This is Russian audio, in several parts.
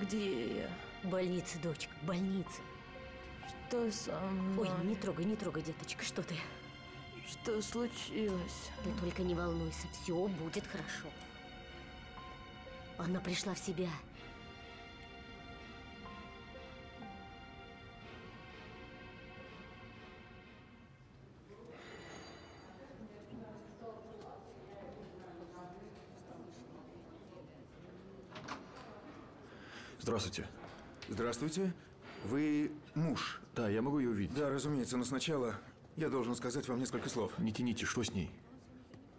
Где я? В больнице, дочка, в больнице. Что со мной? Ой, не трогай, не трогай, деточка, что ты? Что случилось? Ты только не волнуйся, все будет хорошо. Она пришла в себя. Здравствуйте. Здравствуйте. Вы муж? Да, я могу ее увидеть. Да, разумеется, но сначала я должен сказать вам несколько слов. Не тяните, что с ней?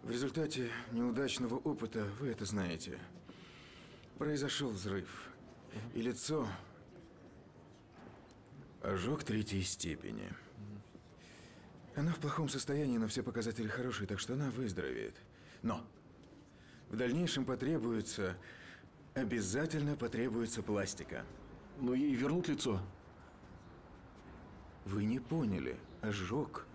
В результате неудачного опыта, вы это знаете, произошел взрыв. И лицо ожог третьей степени. Она в плохом состоянии, но все показатели хорошие, так что она выздоровеет. Но в дальнейшем потребуется, обязательно потребуется пластика. Но ей вернут лицо. Вы не поняли. Ожог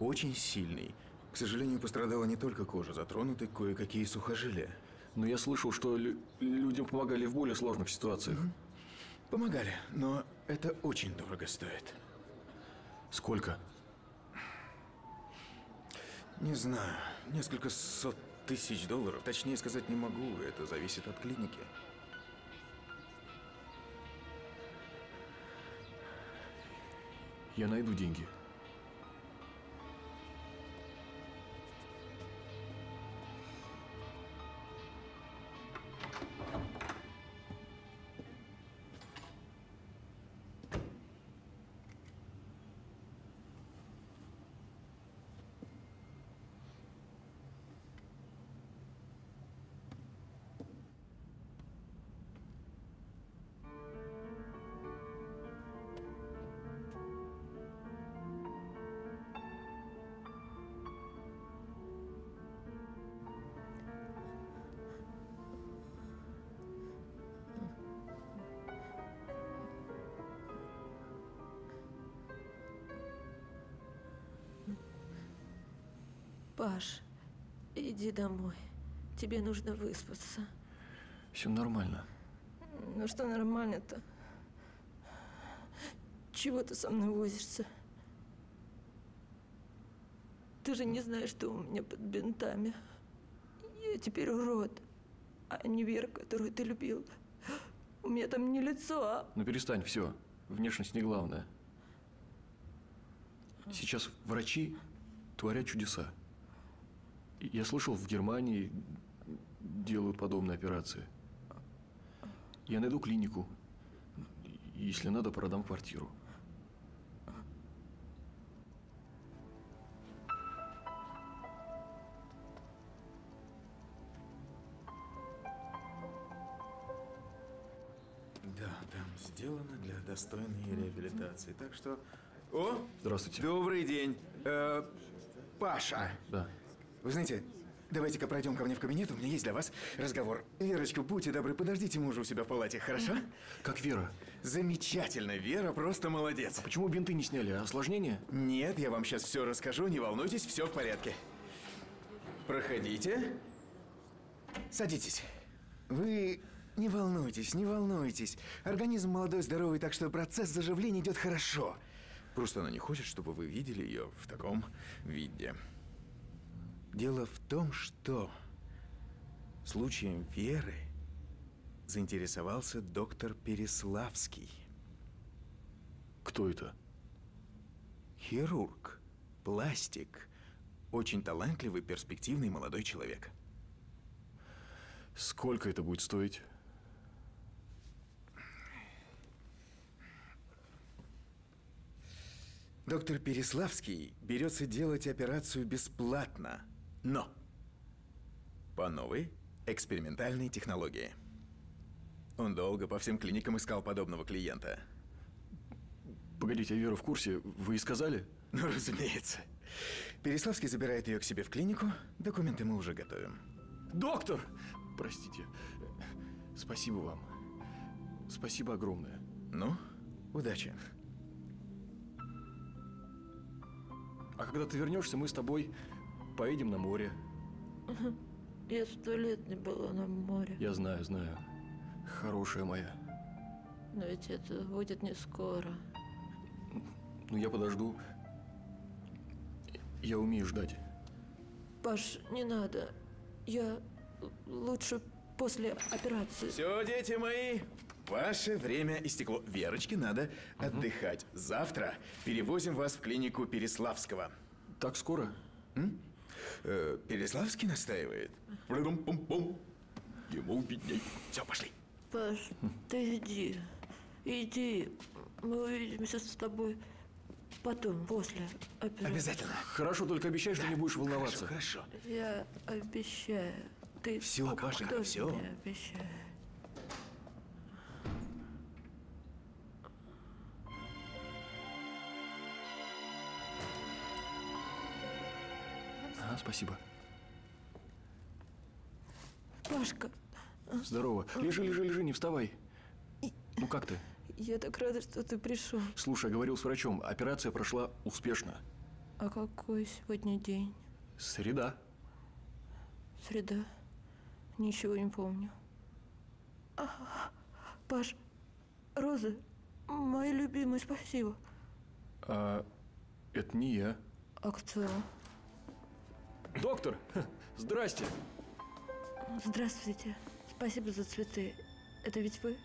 очень сильный. К сожалению, пострадала не только кожа, затронуты кое-какие сухожилия. Но я слышал, что лю- людям помогали в более сложных ситуациях. Помогали, но это очень дорого стоит. Сколько? Не знаю, несколько сот тысяч долларов. Точнее сказать не могу, это зависит от клиники. Я найду деньги. Паш, иди домой. Тебе нужно выспаться. Все нормально. Ну что нормально-то? Чего ты со мной возишься? Ты же не знаешь, что у меня под бинтами. Я теперь урод, а не Вера, которую ты любил. У меня там не лицо, а Ну перестань, все. Внешность не главное. Сейчас врачи творят чудеса. Я слышал, в Германии делают подобные операции. Я найду клинику. Если надо, продам квартиру. Да, там сделано для достойной реабилитации. Так что... О! Здравствуйте. Добрый день. Э, Паша. Да. Вы знаете, давайте-ка пройдем ко мне в кабинет, у меня есть для вас разговор. Верочка, будьте добры, подождите мужа у себя в палате, хорошо? Как Вера? Замечательно, Вера просто молодец. Почему бинты не сняли? Осложнение? Нет, я вам сейчас все расскажу, не волнуйтесь, все в порядке. Проходите. Садитесь. Вы не волнуйтесь, не волнуйтесь. Организм молодой, здоровый, так что процесс заживления идет хорошо. Просто она не хочет, чтобы вы видели ее в таком виде. Дело в том, что случаем Веры заинтересовался доктор Переславский. Кто это? Хирург, пластик, очень талантливый, перспективный молодой человек. Сколько это будет стоить? Доктор Переславский берется делать операцию бесплатно, но по новой экспериментальной технологии. Он долго по всем клиникам искал подобного клиента. Погодите, а Вера в курсе? Вы и сказали? Ну, разумеется. Переславский забирает ее к себе в клинику. Документы мы уже готовим. Доктор! Простите. Спасибо вам. Спасибо огромное. Ну, удачи. А когда ты вернешься, мы с тобой поедем на море. я сто лет не была на море. Я знаю, знаю. Хорошая моя. Но ведь это будет не скоро. Ну, я подожду. Я умею ждать. Паш, не надо. Я лучше после операции. Все, дети мои, ваше время истекло. Верочке надо отдыхать. Завтра перевозим вас в клинику Переславского. Так скоро? Э, Переславский настаивает. Пум-пум-пум. Ему видней. Все, пошли. Паш, ты иди. Иди. Мы увидимся с тобой потом, после операции. Обязательно. Хорошо, только обещай, что не будешь волноваться. Хорошо, хорошо. Я обещаю. Ты Всё, кто Пашенька, всё. мне спасибо. Пашка, Здорово. Лежи, лежи, лежи, не вставай. Ну как ты? я так рада, что ты пришел. Слушай, я говорил с врачом, операция прошла успешно. А какой сегодня день? Среда. Среда. Ничего не помню. А, Паш, розы, мои любимые, спасибо. А это не я. А кто? Доктор, здрасте. Здравствуйте. Спасибо за цветы. Это ведь вы?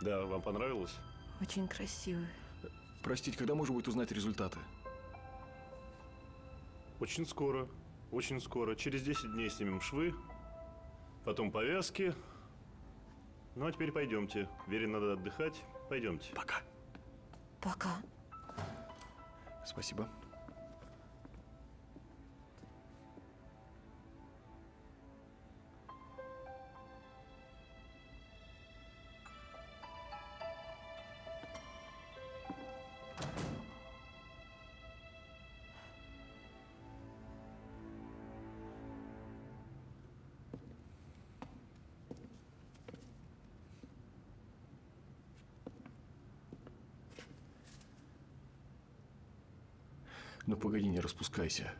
Да, вам понравилось? Очень красивые. Простите, когда можно будет узнать результаты? Очень скоро. Очень скоро. Через 10 дней снимем швы, потом повязки. Ну а теперь пойдемте. Вере надо отдыхать. Пойдемте. Пока. Пока. Спасибо. Погоди, не распускайся.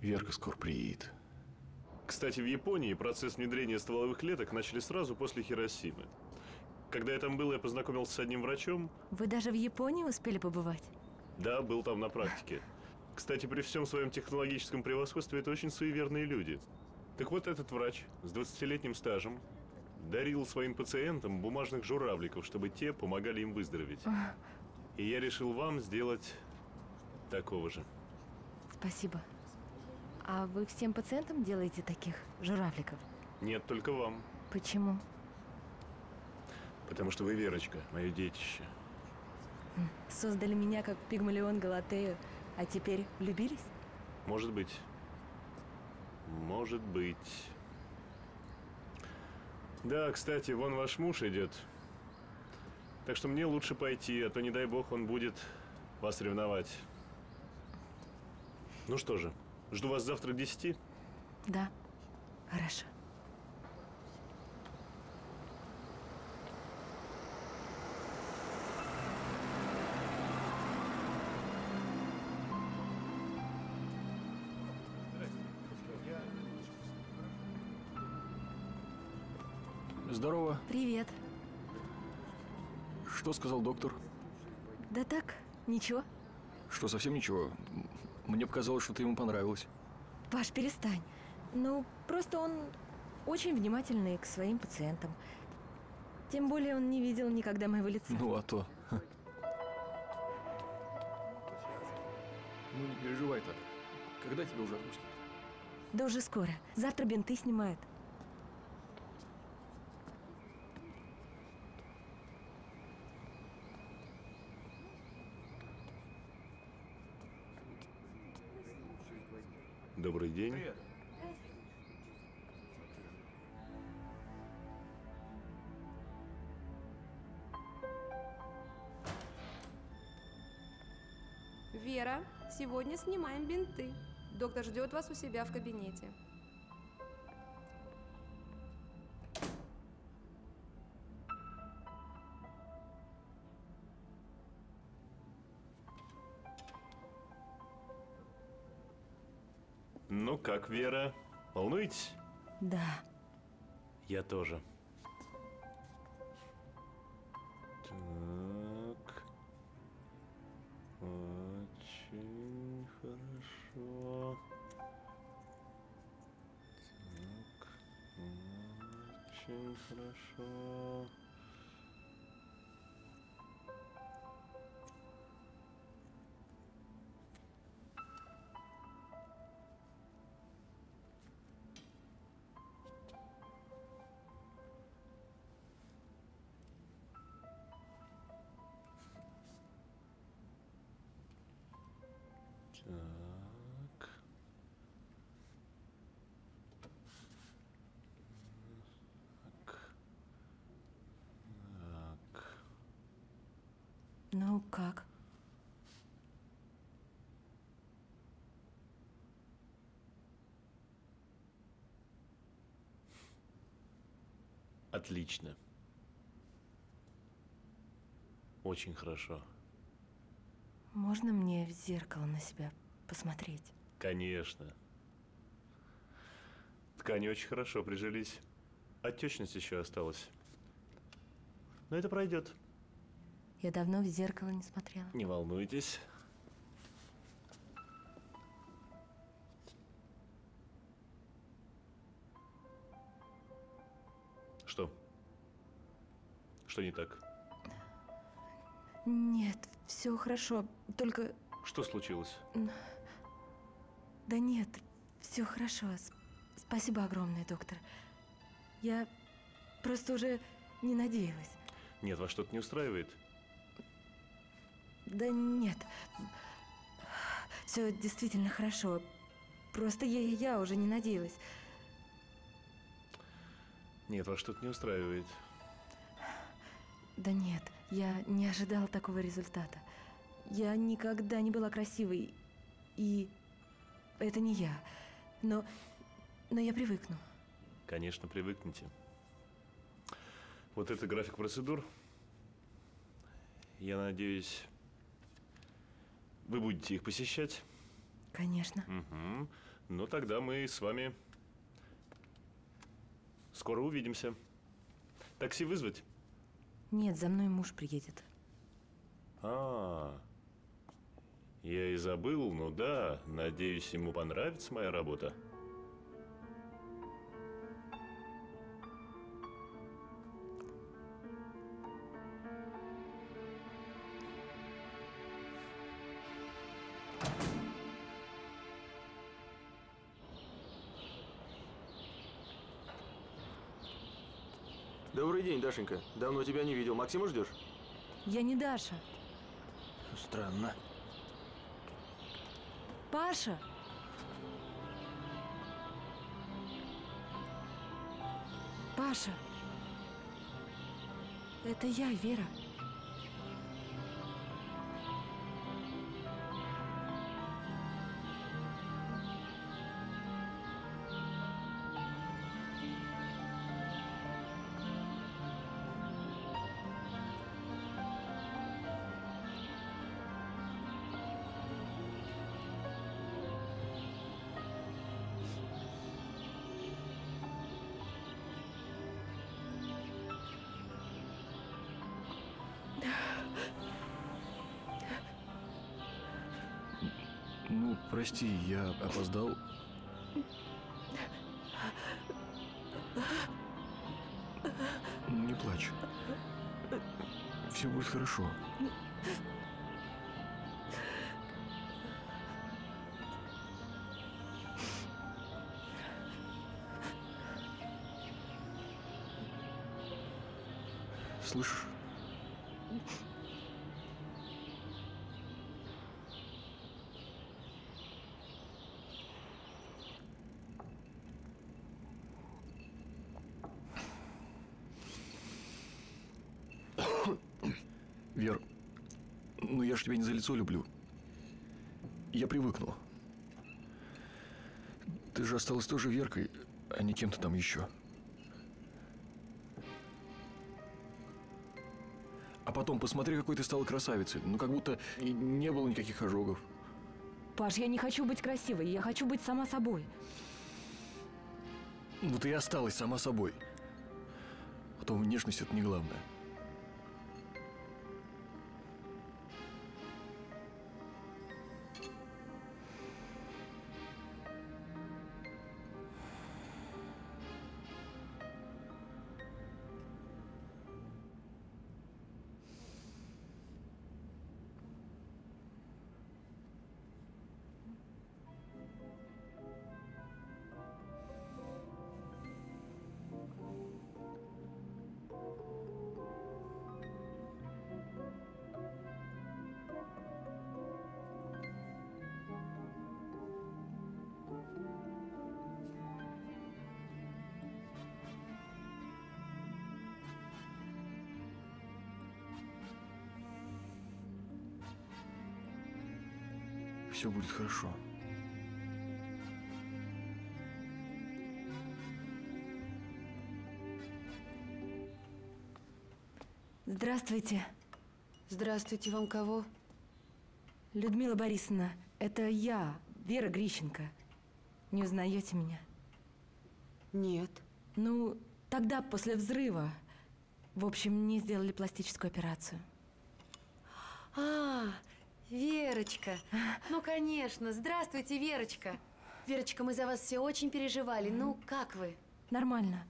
Верка скоро приедет. Кстати, в Японии процесс внедрения стволовых клеток начали сразу после Хиросимы. Когда я там был, я познакомился с одним врачом. Вы даже в Японии успели побывать? Да, был там на практике. Кстати, при всем своем технологическом превосходстве это очень суеверные люди. Так вот, этот врач с 20-летним стажем дарил своим пациентам бумажных журавликов, чтобы те помогали им выздороветь. И я решил вам сделать такого же. Спасибо. А вы всем пациентам делаете таких журавликов? Нет, только вам. Почему? Потому что вы, Верочка, мое детище. Создали меня как пигмалион Галатею, а теперь влюбились? Может быть. Может быть. Да, кстати, вон ваш муж идет. Так что мне лучше пойти, а то, не дай бог, он будет вас ревновать. Ну что же, жду вас завтра к 10. Да. Хорошо. Здорово. Привет. Что сказал доктор? Да так, ничего. Что, совсем ничего? Мне показалось, что ты ему понравилась. Паш, перестань. Ну, просто он очень внимательный к своим пациентам. Тем более он не видел никогда моего лица. Ну, а то. Ну, не переживай так. Когда тебя уже отпустят? Да уже скоро. Завтра бинты снимают. Добрый день. Вера, сегодня снимаем бинты. Доктор ждет вас у себя в кабинете. Как, Вера? Волнуетесь? Да. Я тоже. Ну, как? Отлично. Очень хорошо. Можно мне в зеркало на себя посмотреть? Конечно. Ткани очень хорошо прижились. Отечность еще осталась. Но это пройдет. Я давно в зеркало не смотрела. Не волнуйтесь. Что? Что не так? Нет, все хорошо. Только... Что случилось? Да нет, все хорошо. Спасибо огромное, доктор. Я просто уже не надеялась. Нет, вас что-то не устраивает? Да нет. Все действительно хорошо. Просто я, я уже не надеялась. Нет, вас что-то не устраивает. Да нет, я не ожидала такого результата. Я никогда не была красивой. И это не я. Но, но я привыкну. Конечно, привыкните. Вот это график процедур. Я надеюсь, вы будете их посещать. Конечно. Угу. Ну, тогда мы с вами скоро увидимся. Такси вызвать? Нет, за мной муж приедет. А, я и забыл, ну да, надеюсь, ему понравится моя работа. День, Дашенька. Давно тебя не видел. Максима ждешь? Я не Даша. Странно. Паша! Паша! Это я, Вера. Прости, я опоздал. Не плачь. Все будет хорошо. Ж тебя не за лицо люблю. Я привыкну. Ты же осталась тоже Веркой, а не кем-то там еще. А потом посмотри, какой ты стала красавицей. Ну, как будто и не было никаких ожогов. Паш, я не хочу быть красивой, я хочу быть сама собой. Ну, ты и осталась сама собой. Потом внешность это не главное. Будет хорошо. Здравствуйте, Здравствуйте, вам кого? Людмила Борисовна. Это я, Вера Грищенко. Не узнаете меня? Нет. Ну, тогда, после взрыва. В общем, мне сделали пластическую операцию. А, Верочка. Ну, конечно. Здравствуйте, Верочка. Верочка, мы за вас все очень переживали. Ну, как вы? Нормально.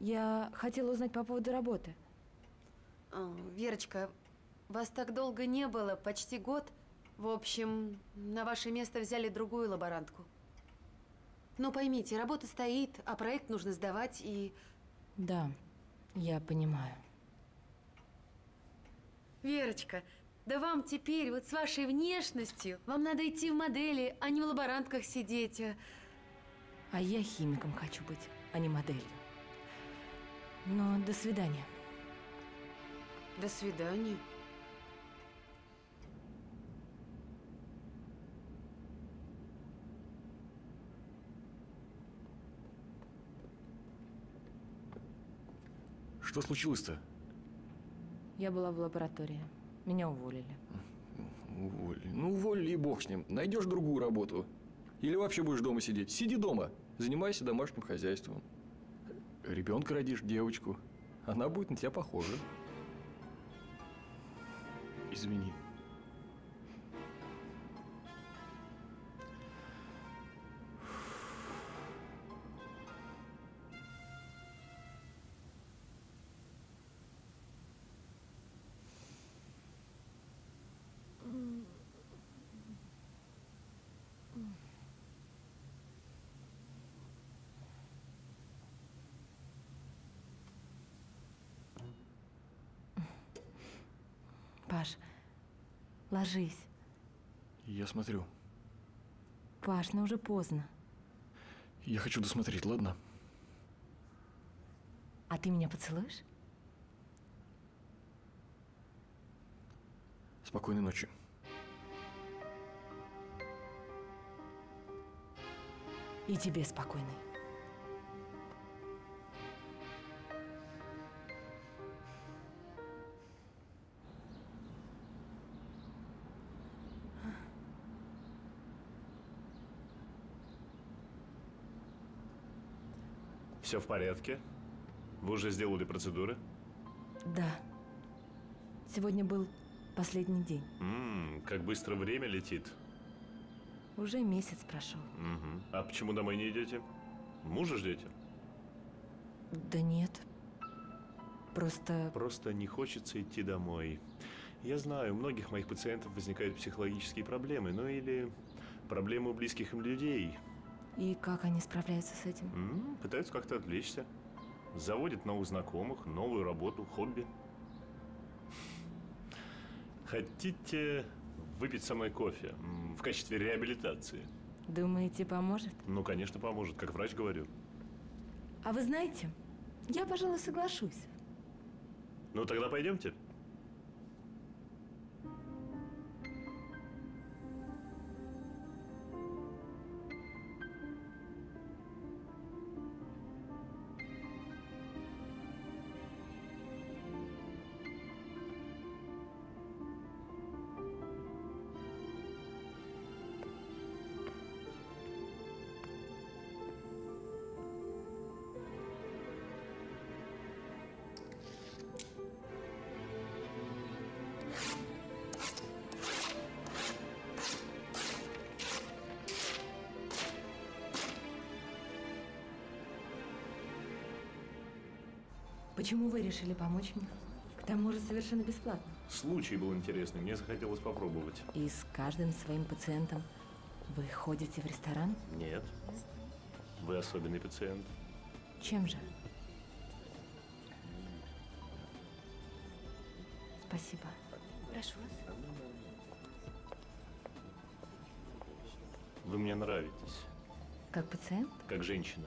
Я хотела узнать по поводу работы. А, Верочка, вас так долго не было, почти год. В общем, на ваше место взяли другую лаборантку. Ну, поймите, работа стоит, а проект нужно сдавать, и... Да, я понимаю. Верочка, да вам теперь, вот с вашей внешностью, вам надо идти в модели, а не в лаборантках сидеть. а. А я химиком хочу быть, а не моделью. Но до свидания. До свидания. Что случилось-то? Я была в лаборатории. Меня уволили. Уволили. Ну, уволили и бог с ним. Найдешь другую работу. Или вообще будешь дома сидеть. Сиди дома. Занимайся домашним хозяйством. Ребенка родишь, девочку. Она будет на тебя похожа. Извини. Ложись. Я смотрю. Паш, ну уже поздно. Я хочу досмотреть, ладно? А ты меня поцелуешь? Спокойной ночи. И тебе спокойной. Все в порядке? Вы уже сделали процедуры? Да. Сегодня был последний день. Ммм, как быстро время летит. Уже месяц прошел. Мгм. А почему домой не идете? Мужа ждете? Да нет. Просто Просто не хочется идти домой. Я знаю, у многих моих пациентов возникают психологические проблемы, ну или проблемы у близких им людей. И как они справляются с этим? М, Пытаются как-то отвлечься. Заводят новых знакомых, новую работу, хобби. Хотите выпить со мной кофе в качестве реабилитации? Думаете, поможет? Ну, конечно, поможет, как врач говорю. А вы знаете, я, пожалуй, соглашусь. Ну, тогда пойдемте. Почему вы решили помочь мне? К тому же совершенно бесплатно. Случай был интересный, мне захотелось попробовать. И с каждым своим пациентом вы ходите в ресторан? Нет. Вы особенный пациент. Чем же? Спасибо. Прошу вас. Вы мне нравитесь, Как пациент? как женщина.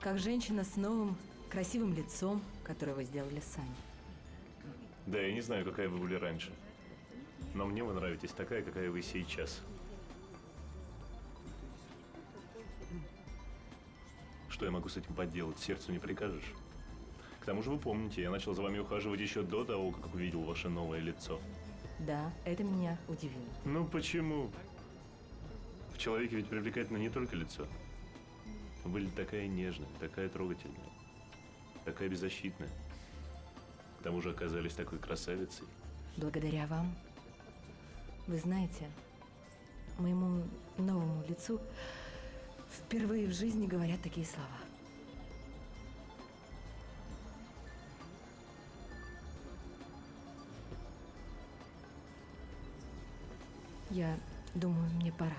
Как женщина с новым красивым лицом, которое вы сделали сами. Да, я не знаю, какая вы были раньше. Но мне вы нравитесь такая, какая вы сейчас. Что я могу с этим поделать? Сердцу не прикажешь. К тому же вы помните, я начал за вами ухаживать еще до того, как увидел ваше новое лицо. Да, это меня удивило. Ну почему? В человеке ведь привлекательно не только лицо. Вы были такая нежная, такая трогательная такая беззащитная. К тому же оказались такой красавицей. Благодаря вам. Вы знаете, моему новому лицу впервые в жизни говорят такие слова. Я думаю, мне пора.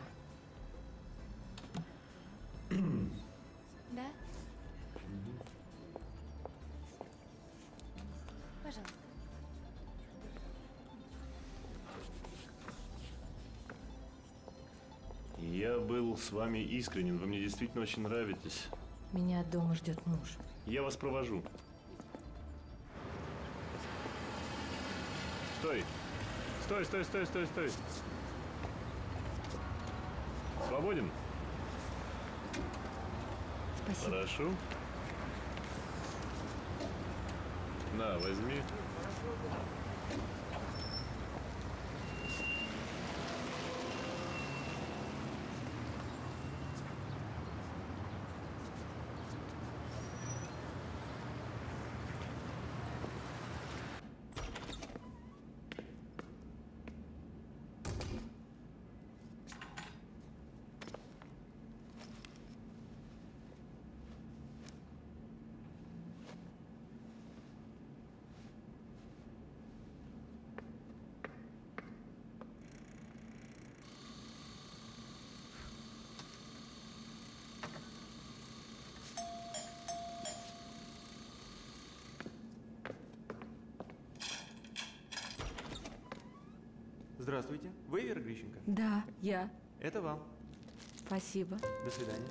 С вами искренен, вы мне действительно очень нравитесь. Меня дома ждет муж. Я вас провожу. Стой! Стой, стой, стой, стой, стой! Свободен? Спасибо. Хорошо. На, возьми. Здравствуйте. Вы Вера Грищенко? Да, я. Это вам. Спасибо. До свидания.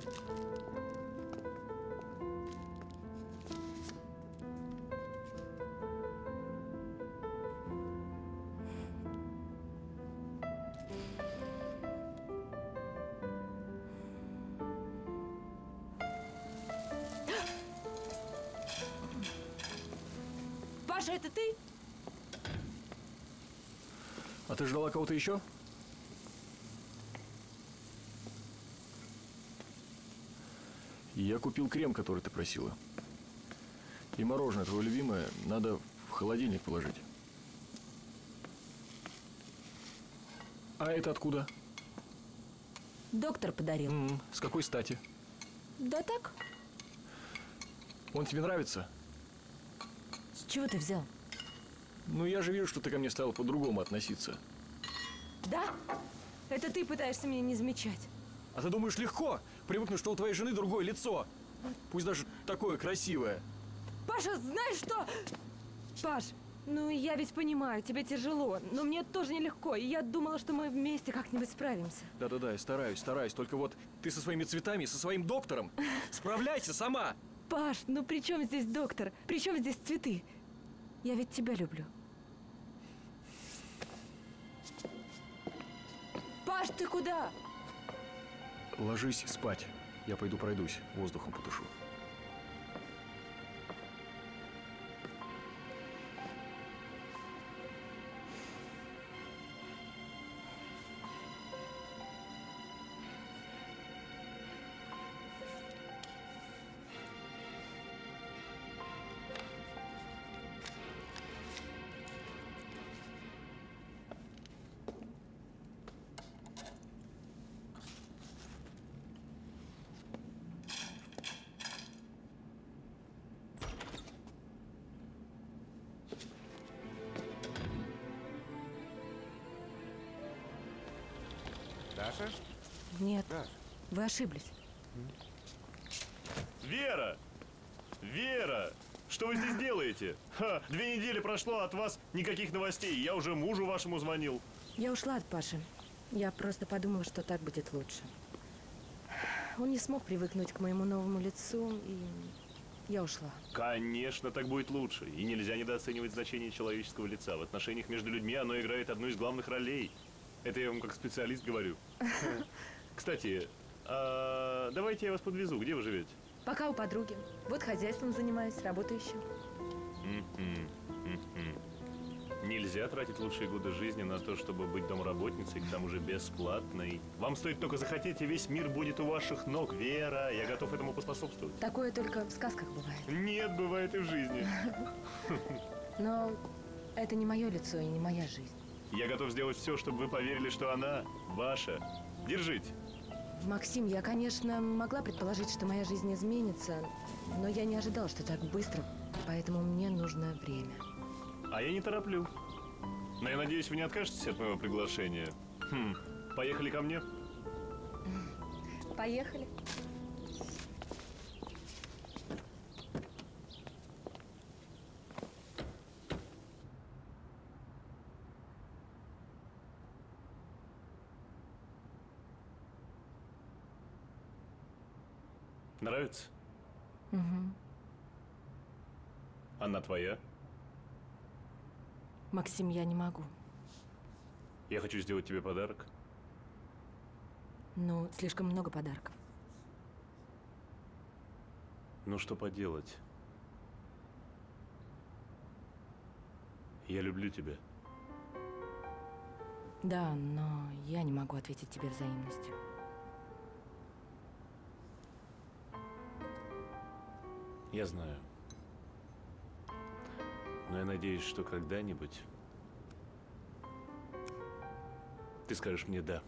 Ждала кого-то еще? Я купил крем, который ты просила. И мороженое твое любимое надо в холодильник положить. А это откуда? Доктор подарил. М, С какой стати? Да так? Он тебе нравится? С чего ты взял? Ну, я же вижу, что ты ко мне стала по-другому относиться. Да? Это ты пытаешься меня не замечать. А ты думаешь, легко привыкнуть, что у твоей жены другое лицо? Пусть даже такое красивое. Паша, знаешь что? Паш, ну я ведь понимаю, тебе тяжело, но мне тоже нелегко, и я думала, что мы вместе как-нибудь справимся. Да-да-да, я стараюсь, стараюсь. Только вот ты со своими цветами, со своим доктором справляйся сама. Паш, ну при чем здесь доктор? При чем здесь цветы? Я ведь тебя люблю. Паш, ты куда? Ложись спать. Я пойду пройдусь, воздухом потушу. Даша? Нет, Даш. вы ошиблись. Вера! Вера! Что вы здесь делаете? Ха, две недели прошло, от вас никаких новостей. Я уже мужу вашему звонил. Я ушла от Паши. Я просто подумала, что так будет лучше. Он не смог привыкнуть к моему новому лицу, и я ушла. Конечно, так будет лучше. И нельзя недооценивать значение человеческого лица. В отношениях между людьми оно играет одну из главных ролей. Это я вам как специалист говорю. Кстати, а давайте я вас подвезу. Где вы живете? Пока у подруги. Вот хозяйством занимаюсь, работаю еще. Нельзя тратить лучшие годы жизни на то, чтобы быть домработницей, к тому же бесплатной. Вам стоит только захотеть, и весь мир будет у ваших ног. Вера, я готов этому поспособствовать. Такое только в сказках бывает. Нет, бывает и в жизни. Но это не мое лицо и не моя жизнь. Я готов сделать все, чтобы вы поверили, что она ваша. Держите. Максим, я, конечно, могла предположить, что моя жизнь изменится, но я не ожидала, что так быстро, поэтому мне нужно время. А я не тороплю. Но я надеюсь, вы не откажетесь от моего приглашения. Хм, поехали ко мне? Поехали. Нравится? Мгм. Она твоя? Максим, я не могу. Я хочу сделать тебе подарок. Ну, слишком много подарков. Ну что поделать? Я люблю тебя. Да, но я не могу ответить тебе взаимностью. Я знаю. Но я надеюсь, что когда-нибудь ты скажешь мне «да».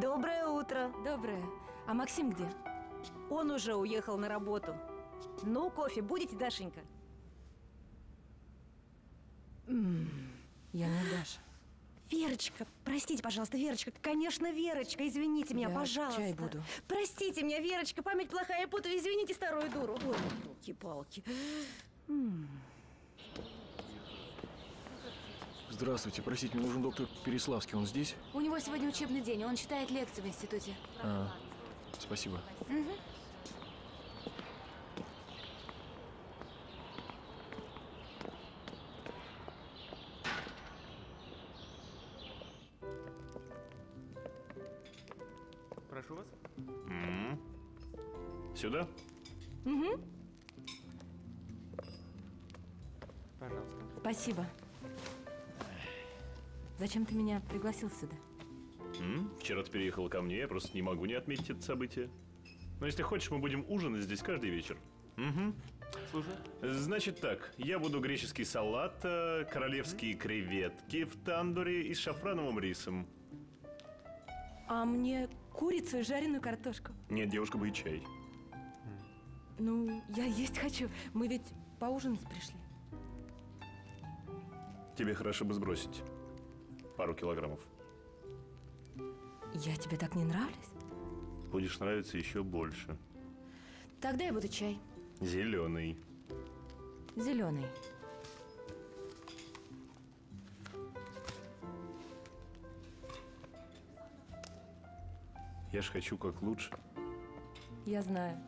Доброе утро. Доброе. А Максим где? Он уже уехал на работу. Ну, кофе будете, Дашенька? Я не Даша. Верочка, простите, пожалуйста, Верочка. Конечно, Верочка, извините меня, Я пожалуйста. чай буду. Простите меня, Верочка, память плохая, я путаю. Извините старую дуру. Ой, елки-палки. Здравствуйте, простите, мне нужен доктор Переславский, он здесь? У него сегодня учебный день, он читает лекции в институте. А, спасибо. Прошу вас. М. Сюда? Пожалуйста. Спасибо. Зачем ты меня пригласил сюда? Вчера ты переехала ко мне, я просто не могу не отметить это событие. Но если хочешь, мы будем ужинать здесь каждый вечер. Угу. Слушаю. Значит так, я буду греческий салат, э, королевские креветки в тандуре и с шафрановым рисом. А мне курицу и жареную картошку. Нет, девушка бы и чай. Ну, я есть хочу. Мы ведь поужинать пришли. Тебе хорошо бы сбросить пару килограммов. Я тебе так не нравлюсь? Будешь нравиться еще больше. Тогда я буду чай. Зеленый. Зеленый. Я ж хочу как лучше. Я знаю.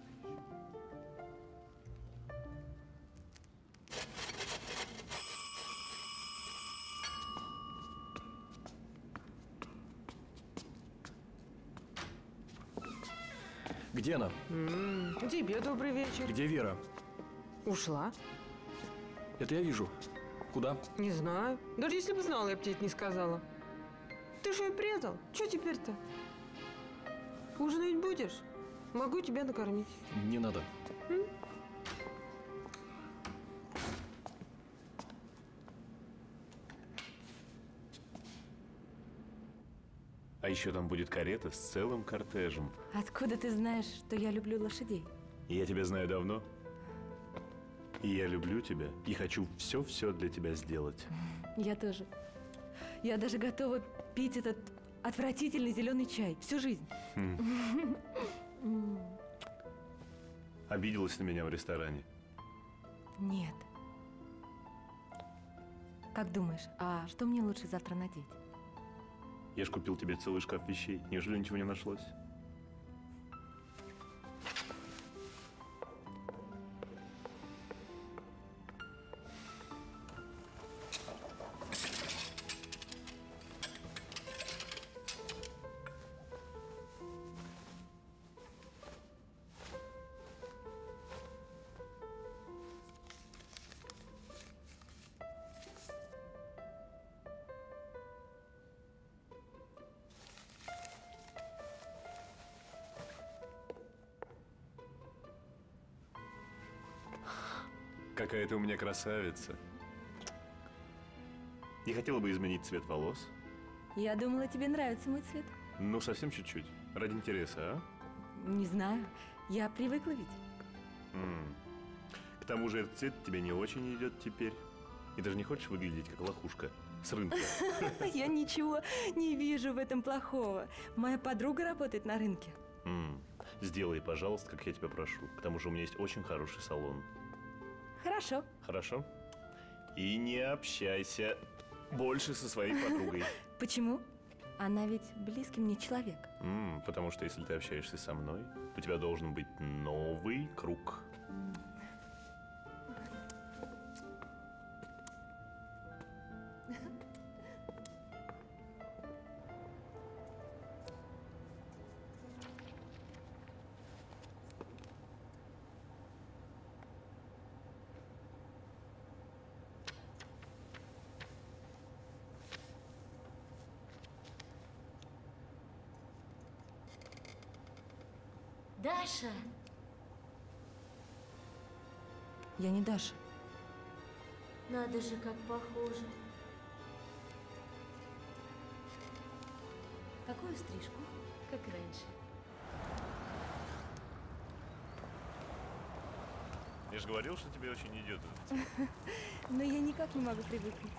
Где она? Тебе добрый вечер. Где Вера? Ушла? Это я вижу. Куда? Не знаю. Даже если бы знала, я бы тебе это не сказала. Ты же ее предал. Что теперь-то? Ужинать будешь? Могу тебя накормить. Не надо. А еще там будет карета с целым кортежем. Откуда ты знаешь, что я люблю лошадей? Я тебя знаю давно. И я люблю тебя и хочу все-все для тебя сделать. Я тоже. Я даже готова пить этот отвратительный зеленый чай всю жизнь. Хм. Обиделась на меня в ресторане. Нет. Как думаешь, а что мне лучше завтра надеть? Я ж купил тебе целый шкаф вещей. Неужели ничего не нашлось? Какая ты у меня красавица. Не хотела бы изменить цвет волос? Я думала, тебе нравится мой цвет. Ну, совсем чуть-чуть. Ради интереса, а? Не знаю. Я привыкла ведь. М. К тому же этот цвет тебе не очень идет теперь. И даже не хочешь выглядеть как лохушка с рынка. Я ничего не вижу в этом плохого. Моя подруга работает на рынке. М. Сделай, пожалуйста, как я тебя прошу. К тому же у меня есть очень хороший салон. Хорошо. Хорошо? И не общайся больше со своей подругой. Почему? Она ведь близкий мне человек. М, потому что если ты общаешься со мной, у тебя должен быть новый круг. Надо же, как похоже. Какую стрижку? Как раньше. Я же говорил, что тебе очень идет. Но я никак не могу привыкнуть.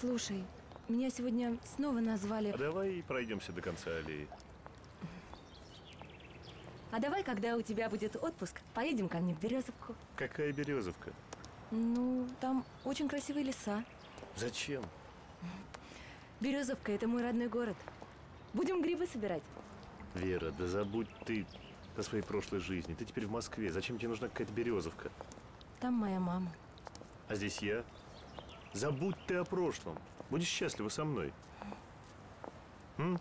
Слушай, меня сегодня снова назвали... А давай пройдемся до конца аллеи. А давай, когда у тебя будет отпуск, поедем ко мне в Березовку. Какая березовка? Ну, там очень красивые леса. Зачем? Березовка – это мой родной город. Будем грибы собирать. Вера, да забудь ты о своей прошлой жизни. Ты теперь в Москве. Зачем тебе нужна какая-то березовка? Там моя мама. А здесь я? Забудь ты о прошлом. Будешь счастлива со мной. М?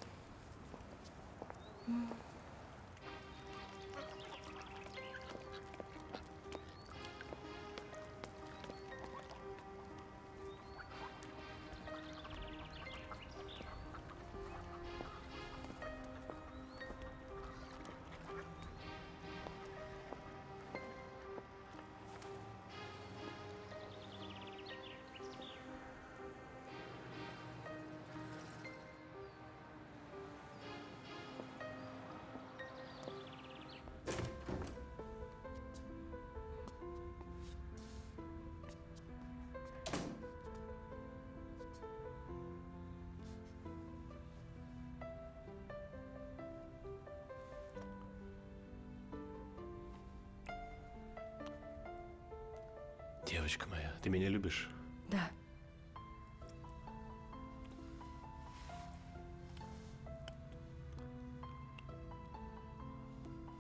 Девочка моя, ты меня любишь? Да.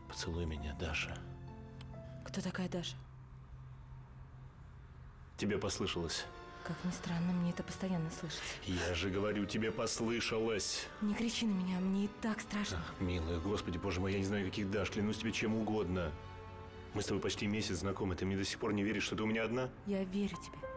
Поцелуй меня, Даша. Кто такая Даша? Тебе послышалось. Как ни странно, мне это постоянно слышится. Я же говорю, тебе послышалось. Не кричи на меня, мне и так страшно. Милая, господи, боже мой, я не знаю, каких Даш, клянусь тебе чем угодно. Мы с тобой почти месяц знакомы, ты мне до сих пор не веришь, что ты у меня одна? Я верю тебе.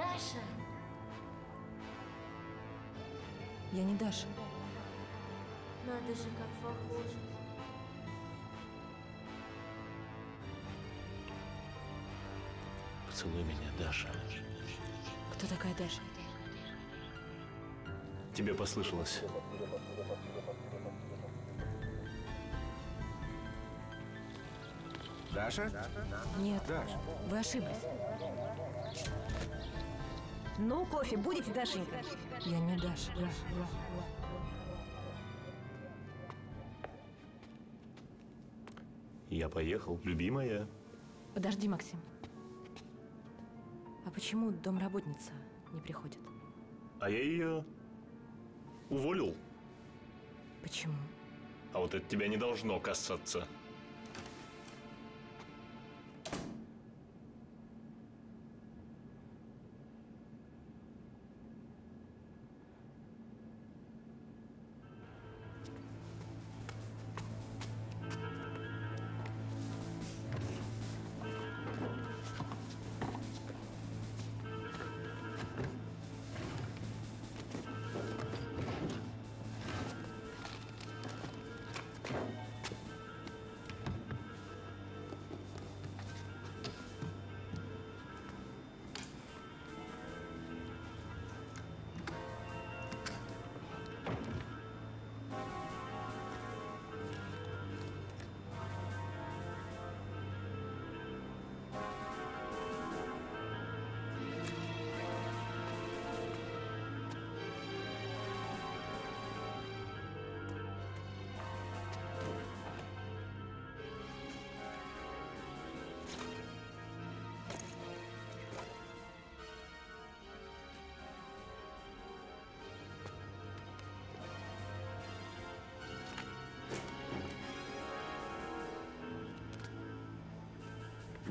Даша! Я не Даша. Надо же, как похоже. Поцелуй меня, Даша. Кто такая Даша? Тебе послышалось. Даша? Нет, Даша. вы ошиблись. Ну, кофе будете, Дашенька? Я не Даша. Я поехал, любимая. Подожди, Максим. А почему домработница не приходит? А я ее уволил. Почему? А вот это тебя не должно касаться.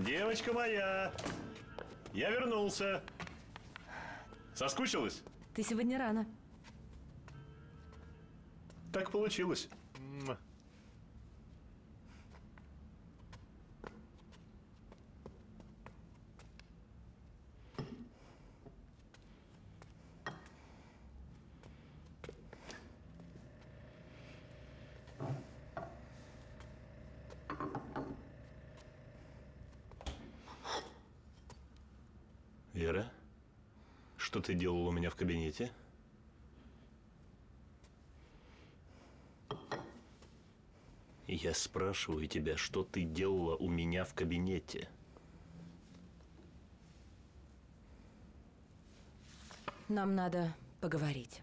Девочка моя, я вернулся. Соскучилась? Ты сегодня рано. Так получилось. Муа. Вера, что ты делал у меня в кабинете? Я спрашиваю тебя, что ты делала у меня в кабинете? Нам надо поговорить.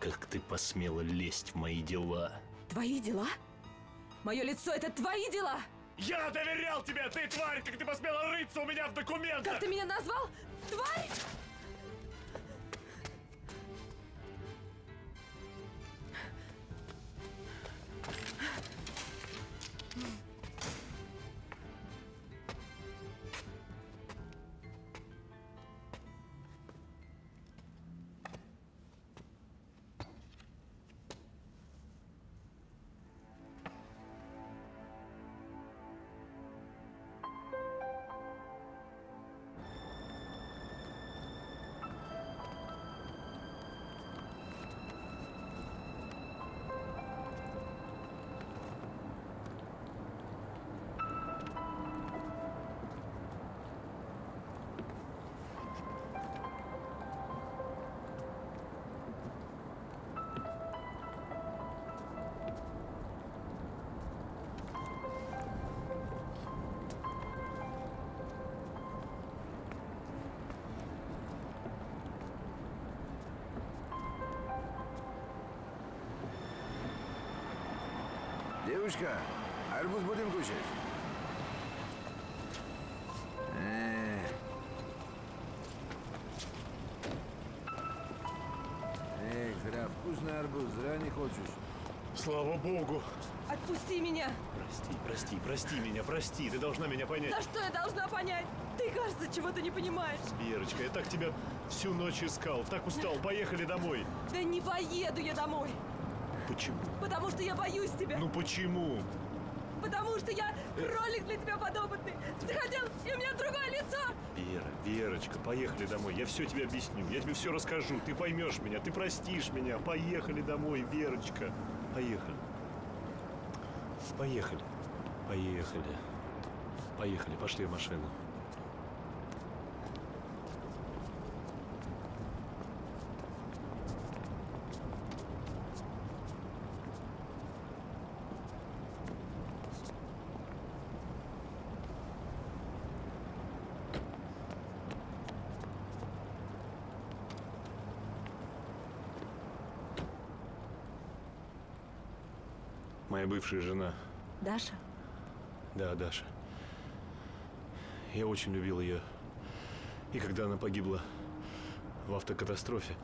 Как ты посмела лезть в мои дела? Твои дела? Мое лицо это твои дела? Я доверял тебе, ты тварь, как ты посмела рыться у меня в документах! Как ты меня назвал? Тварь? Девушка, арбуз будем кушать? Э. Эх, зря вкусный арбуз, зря не хочешь. Слава богу! Отпусти меня! Прости, прости, прости меня, прости. Ты должна меня понять. За что я должна понять? Ты, кажется, чего-то не понимаешь. Верочка, я так тебя всю ночь искал, так устал. Поехали домой. Да не поеду я домой, Почему? потому что я боюсь тебя. Ну почему? Потому что я кролик для тебя подопытный. Ты хотел, и у меня другое лицо. Вера, Верочка, поехали домой. Я все тебе объясню. Я тебе все расскажу. Ты поймешь меня, ты простишь меня. Поехали домой, Верочка. Поехали. Поехали. Поехали. Поехали, пошли в машину. Моя бывшая жена. Даша? Да, Даша. Я очень любил ее. И когда она погибла в автокатастрофе,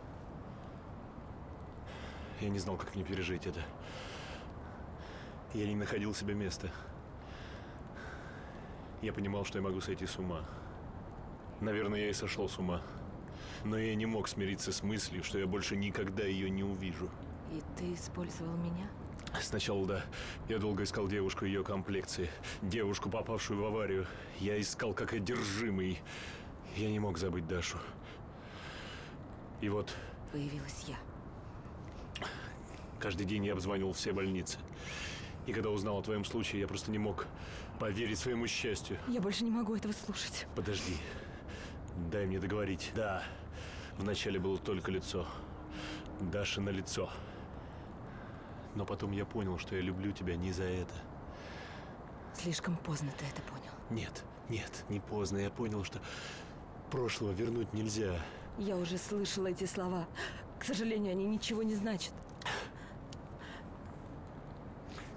я не знал, как мне пережить это. Я не находил себе места. Я понимал, что я могу сойти с ума. Наверное, я и сошел с ума. Но я не мог смириться с мыслью, что я больше никогда ее не увижу. И ты использовал меня? Сначала, да. Я долго искал девушку ее комплекции. Девушку, попавшую в аварию. Я искал как одержимый. Я не мог забыть Дашу. И вот Появилась я. каждый день я обзванивал все больницы. И когда узнал о твоем случае, я просто не мог поверить своему счастью. Я больше не могу этого слушать. Подожди. Дай мне договорить. Да. Вначале было только лицо. Даша на лицо. Но потом я понял, что я люблю тебя не за это. Слишком поздно ты это понял. Нет, нет, не поздно. Я понял, что прошлого вернуть нельзя. Я уже слышала эти слова. К сожалению, они ничего не значат.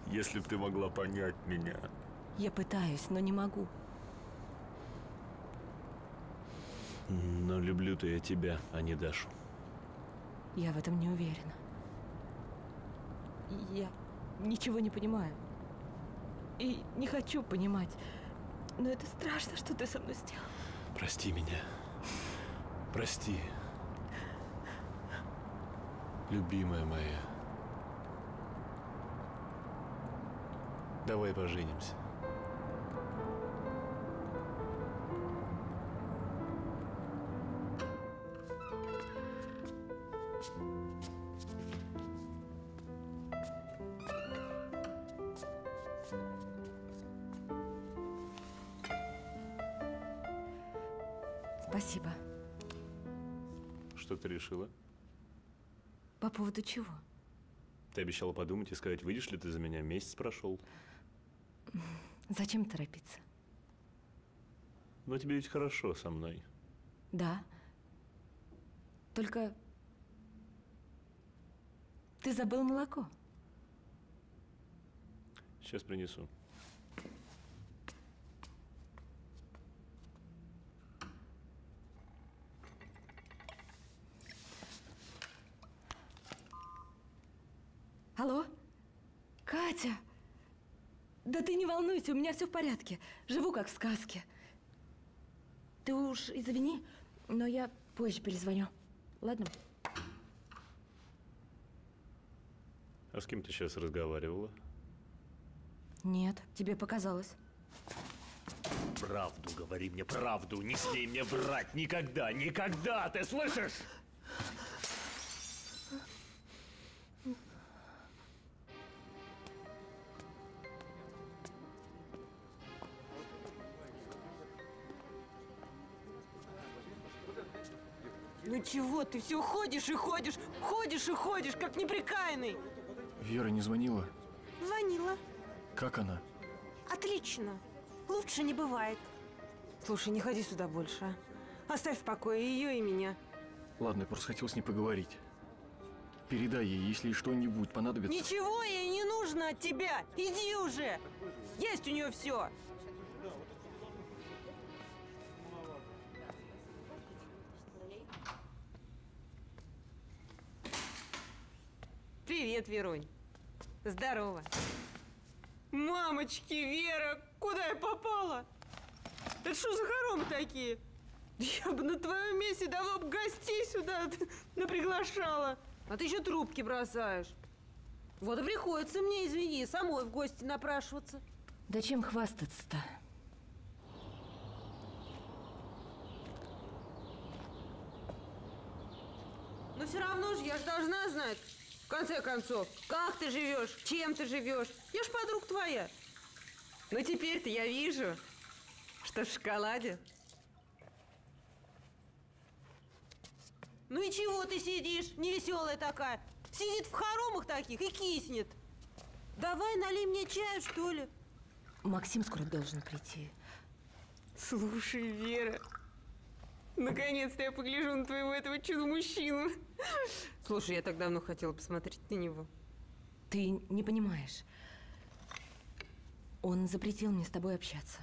Если б ты могла понять меня. Я пытаюсь, но не могу. Но люблю-то я тебя, а не Дашу. Я в этом не уверена. Я ничего не понимаю. И не хочу понимать. Но это страшно, что ты со мной сделал. Прости меня. Прости. Любимая моя. Давай поженимся. Спасибо. Что ты решила? По поводу чего? Ты обещала подумать и сказать, выйдешь ли ты за меня? Месяц прошел. Зачем торопиться? Но тебе ведь хорошо со мной. Да. Только ты забыл молоко. Сейчас принесу. Алло? Катя! Да ты не волнуйся, у меня все в порядке. Живу как в сказке. Ты уж извини, но я позже перезвоню. Ладно? А с кем ты сейчас разговаривала? Нет, тебе показалось. Правду говори мне, правду. Не смей мне врать. Никогда, никогда, ты слышишь? Ну чего ты все ходишь и ходишь, ходишь и ходишь, как неприкаянный. Вера не звонила. Звонила. Как она? Отлично. Лучше не бывает. Слушай, не ходи сюда больше, а. Оставь в покое ее и меня. Ладно, я просто хотел с ней поговорить. Передай ей, если что-нибудь понадобится. Ничего ей не нужно от тебя? Иди уже! Есть у нее все! Привет, Веронь. Здорово. Мамочки, Вера, куда я попала? Это что за хоромы такие? Я бы на твоем месте давно бы гостей сюда наприглашала. А ты еще трубки бросаешь. Вот и приходится мне, извини, самой в гости напрашиваться. Да чем хвастаться-то? Но все равно же я же должна знать, в конце концов, как ты живешь, чем ты живешь. Я ж подруг твоя. Но теперь-то я вижу, что в шоколаде. Ну и чего ты сидишь, невеселая такая? Сидит в хоромах таких и киснет. Давай налей мне чаю, что ли. Максим скоро должен прийти. Слушай, Вера, наконец-то я погляжу на твоего этого чудо-мужчину. Слушай, я так давно хотела посмотреть на него. Ты не понимаешь. Он запретил мне с тобой общаться.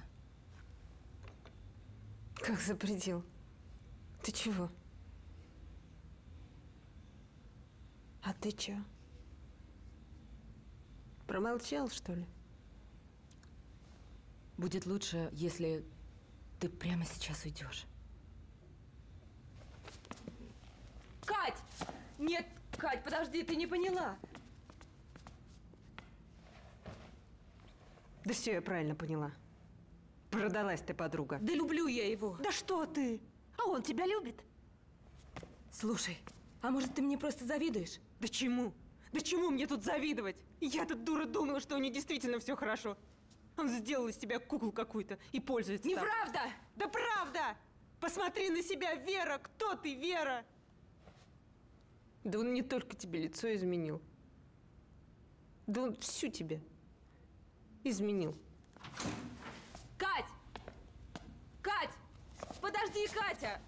Как запретил? Ты чего? А ты чё? Промолчал, что ли? Будет лучше, если ты прямо сейчас уйдешь. Кать! Нет, Кать, подожди, ты не поняла. Да все, я правильно поняла. Продалась ты, подруга. Да люблю я его. Да что ты? А он тебя любит? Слушай, а может ты мне просто завидуешь? Да чему? Да чему мне тут завидовать? Я-то дура думала, что у нее действительно все хорошо. Он сделал из тебя куклу какую-то и пользуется. Неправда! Да правда! Посмотри на себя, Вера! Кто ты, Вера? Да он не только тебе лицо изменил. Да он всю тебе изменил. Кать! Кать! Подожди, Катя!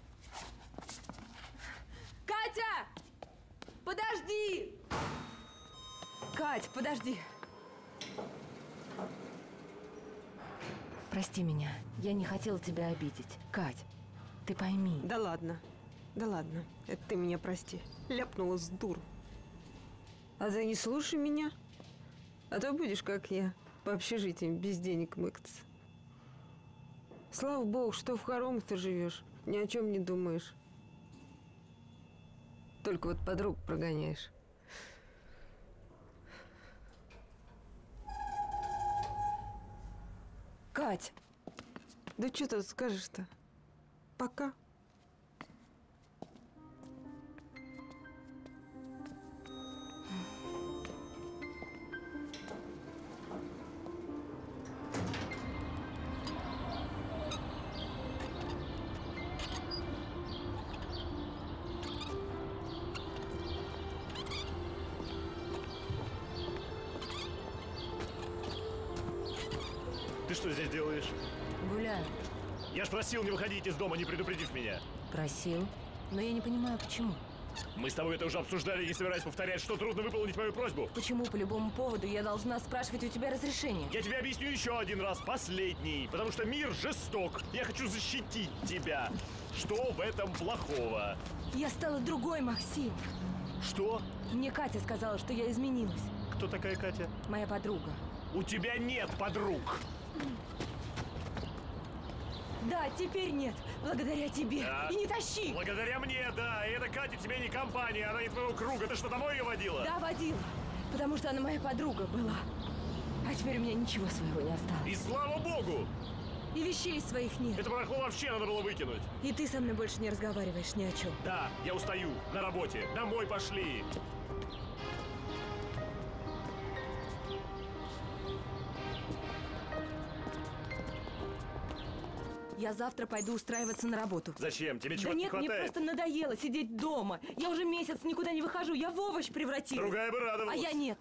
Катя! Подожди! Кать, подожди. Прости меня, я не хотела тебя обидеть. Кать, ты пойми. Да ладно, да ладно, это ты меня прости. Ляпнула с дур. А ты не слушай меня, а то будешь, как я, по общежитиям без денег мыкаться. Слава богу, что в хоромах ты живешь, ни о чем не думаешь. Только вот подруг прогоняешь. Кать! Да что тут скажешь-то? Пока. Просил не выходить из дома, не предупредив меня. Просил. Но я не понимаю, почему. Мы с тобой это уже обсуждали, не собираюсь повторять, что трудно выполнить мою просьбу. Почему по любому поводу я должна спрашивать у тебя разрешение? Я тебе объясню еще один раз, последний, потому что мир жесток. Я хочу защитить тебя. Что в этом плохого? Я стала другой, Максим. Что? Мне Катя сказала, что я изменилась. Кто такая Катя? Моя подруга. У тебя нет подруг. Да, теперь нет. Благодаря тебе. Да. И не тащи. Благодаря мне, да. И эта Катя тебе не компания, она не твоего круга. Ты что, домой ее водила? Да, водила. Потому что она моя подруга была. А теперь у меня ничего своего не осталось. И слава богу! И вещей своих нет. Это барахло вообще надо было выкинуть. И ты со мной больше не разговариваешь ни о чем. Да, я устаю. На работе. Домой пошли. Я завтра пойду устраиваться на работу. Зачем? Тебе Да чего-то не нет, мне хватает? просто надоело сидеть дома. Я уже месяц никуда не выхожу. Я в овощ превратилась. Другая бы радовалась. А я нет.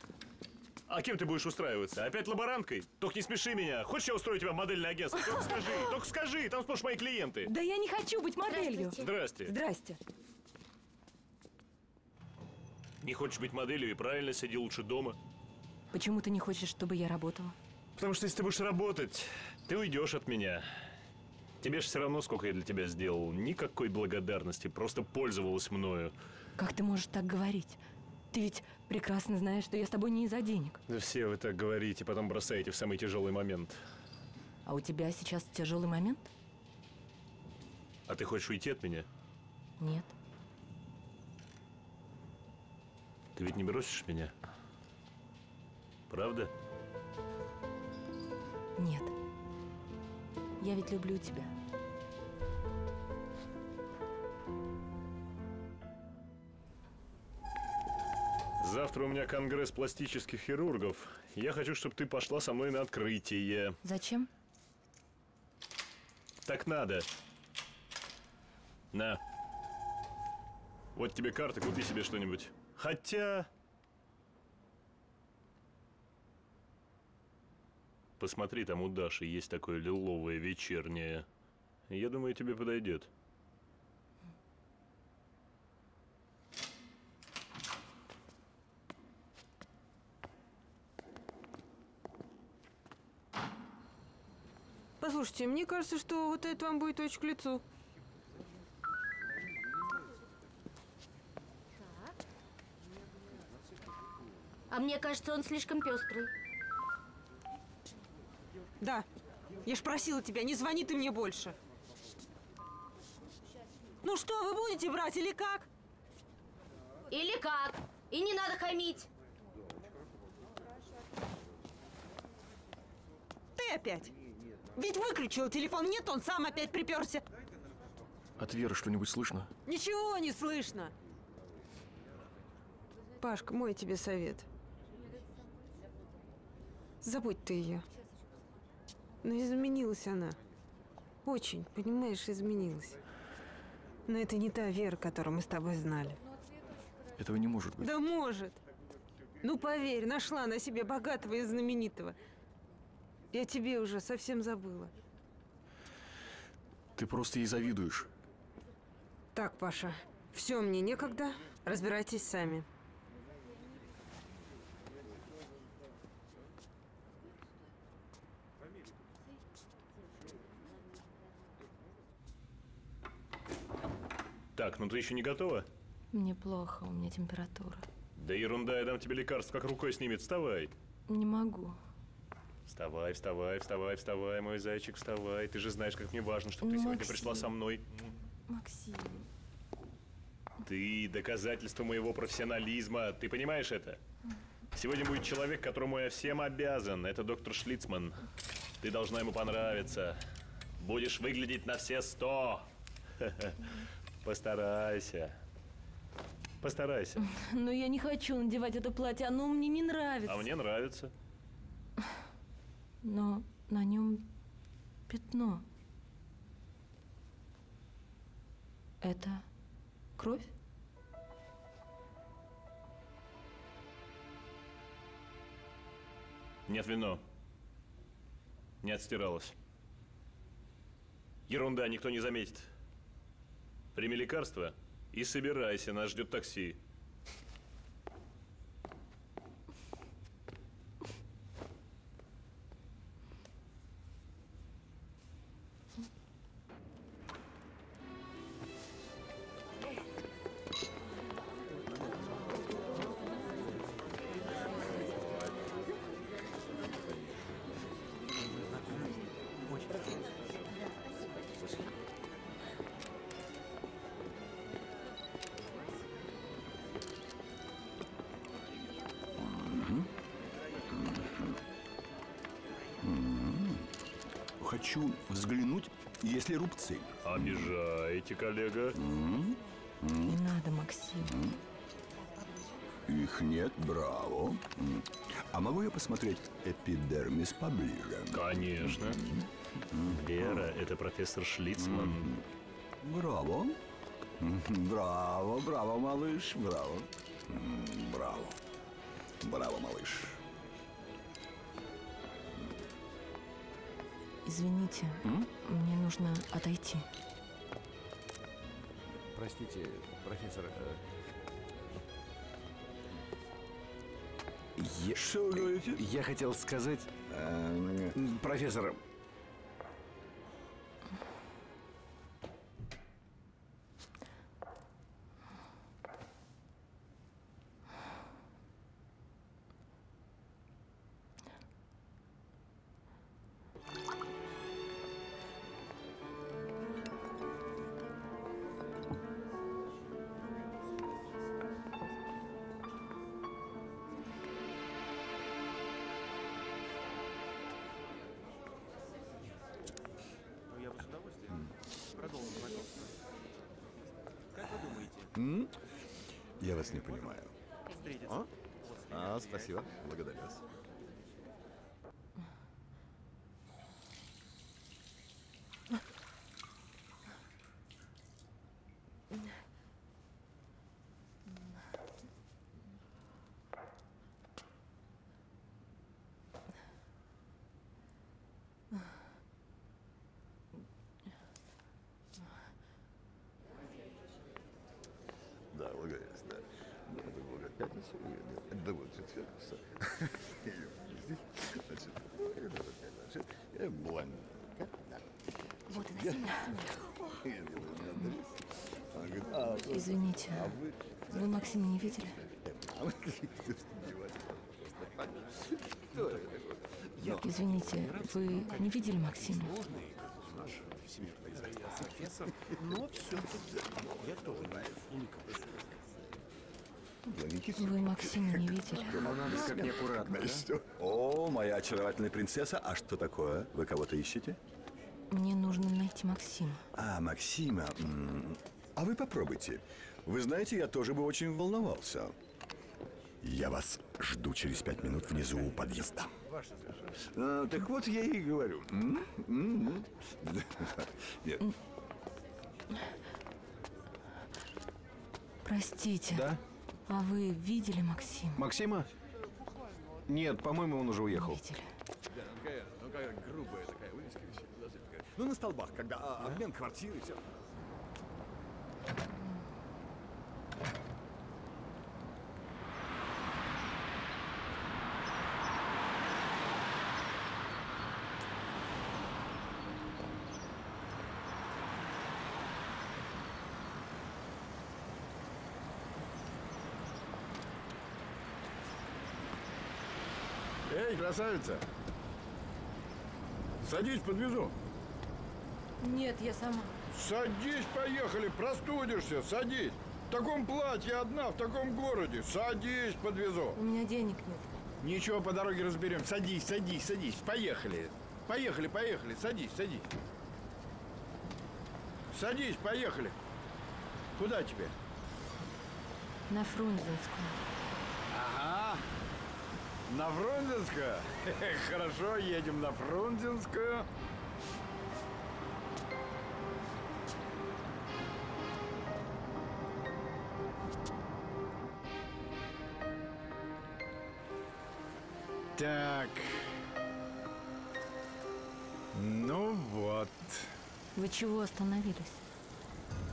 А кем ты будешь устраиваться? Опять лаборанткой? Только не смеши меня. Хочешь, я устрою тебя в модельное агентство? Только скажи, только скажи, там сплошь мои клиенты. Да я не хочу быть моделью. Здрасте. Здрасте. Не хочешь быть моделью и правильно сиди лучше дома. Почему ты не хочешь, чтобы я работала? Потому что если ты будешь работать, ты уйдешь от меня. Тебе же все равно, сколько я для тебя сделал. Никакой благодарности, просто пользовалась мною. Как ты можешь так говорить? Ты ведь прекрасно знаешь, что я с тобой не из-за денег. Да все вы так говорите, потом бросаете в самый тяжелый момент. А у тебя сейчас тяжелый момент? А ты хочешь уйти от меня? Нет. Ты ведь не бросишь меня? Правда? Нет. Я ведь люблю тебя. Завтра у меня конгресс пластических хирургов. Я хочу, чтобы ты пошла со мной на открытие. Зачем? Так надо. На. Вот тебе карта, купи себе что-нибудь. Хотя... Посмотри, там у Даши есть такое лиловое вечернее. Я думаю, тебе подойдет. Послушайте, мне кажется, что вот это вам будет очень к лицу. А мне кажется, он слишком пестрый. Да. Я ж просила тебя, не звони ты мне больше. Ну что, вы будете брать или как? Или как? И не надо хамить. Ты опять. Ведь выключил телефон, нет, он сам опять приперся. От Веры что-нибудь слышно? Ничего не слышно. Пашка, мой тебе совет. Забудь ты ее. Но изменилась она. Очень, понимаешь, изменилась. Но это не та Вера, которую мы с тобой знали. Этого не может быть. Да может. Ну поверь, нашла на себе богатого и знаменитого. Я тебе уже совсем забыла. Ты просто ей завидуешь. Так, Паша, все мне некогда. Разбирайтесь сами. Так, ну ты еще не готова? Мне плохо, у меня температура. Да ерунда, я дам тебе лекарство, как рукой снимет. Вставай. Не могу. Вставай, вставай, вставай, вставай, мой зайчик, вставай. Ты же знаешь, как мне важно, чтобы ты Ну, сегодня Максим. пришла со мной. Максим. Ты доказательство моего профессионализма. Ты понимаешь это? Сегодня будет человек, которому я всем обязан. Это доктор Шлицман. Ты должна ему понравиться. Будешь выглядеть на все сто. Постарайся. Постарайся. Но я не хочу надевать это платье, оно мне не нравится. А мне нравится. Но на нем пятно. Это кровь? Нет вино. Не отстиралось. Ерунда, никто не заметит. Прими лекарство и собирайся, нас ждет такси. Рубцы. Обижаете, коллега. Не надо, Максим. Их нет, браво. А могу я посмотреть эпидермис поближе? Конечно. Вера, это профессор Шлицман. Браво. Браво, браво, малыш, браво. Браво. Браво, малыш. Извините, мне нужно отойти. Простите, профессор. э, Я... Что вы говорите? Я хотел сказать... э, профессор, Да, благодарю, да. Ну, Это и- это было четверг, здесь, значит, это вот, значит, э, блондинка, да. Вот, Я- Я говорю, «Не отдались». Она говорит, а, просто- Извините, а вы, вы Максима не видели? а Извините, вы не видели Максима? Профессор, но все-таки я тоже не Вы Максима не видели? надо как неаккуратно, да? О, моя очаровательная принцесса, а что такое? Вы кого-то ищете? Мне нужно найти Максима. А, Максима. А вы попробуйте. Вы знаете, я тоже бы очень волновался. Я вас жду через пять минут внизу у подъезда. А, так вот я и говорю. М, м, м. Нет. Простите. Да? А вы видели Максима? Максима? Нет, по-моему, он уже уехал. Видели. Ну, какая грубая такая вывеска висит. Ну, на столбах, когда а, обмен квартиры, все. Эй, красавица! Садись, подвезу. Нет, я сама. Садись, поехали, простудишься, садись. В таком платье одна, в таком городе. Садись, подвезу. У меня денег нет. Ничего, по дороге разберем. Садись, садись, садись. Поехали. Поехали, поехали. Садись, садись. Садись, поехали. Куда тебе? На Фрунзенскую. На Фрунзенскую? Хорошо, едем на Фрунзенскую. Так. Ну вот. Вы чего остановились?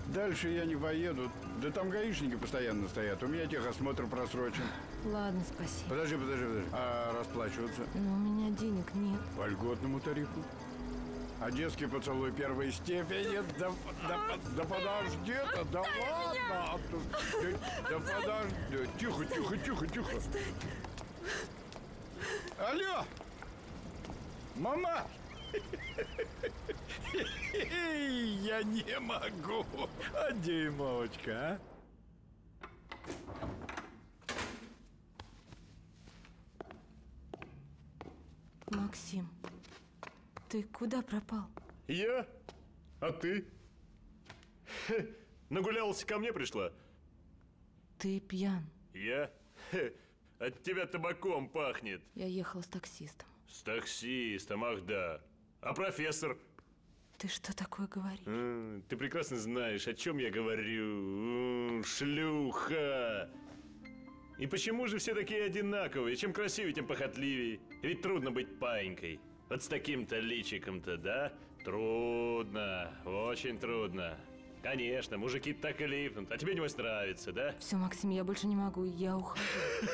Дальше я не поеду. Да там гаишники постоянно стоят. У меня техосмотр просрочен. Ладно, спасибо. Подожди, подожди, подожди. А расплачиваться? Но у меня денег нет. По льготному тарифу. А детский поцелуй первой степени? Да, да, да подожди это, да ладно. Да, да подожди. Тихо, тихо, тихо, тихо. Алло! Мама! Я не могу. А дюймовочка, а? Максим, ты куда пропал? Я? А ты? Хе, нагулялась ко мне пришла? Ты пьян. Я? Хе, от тебя табаком пахнет. Я ехала с таксистом. С таксистом, ах да. А профессор? Ты что такое говоришь? М, Ты прекрасно знаешь, о чем я говорю. Шлюха! И почему же все такие одинаковые? Чем красивее, тем похотливее. Ведь трудно быть паинькой. Вот с таким-то личиком-то, да? Трудно, очень трудно. Конечно, мужики так и липнут. А тебе, небось, нравится, да? Все, Максим, я больше не могу, я ухожу.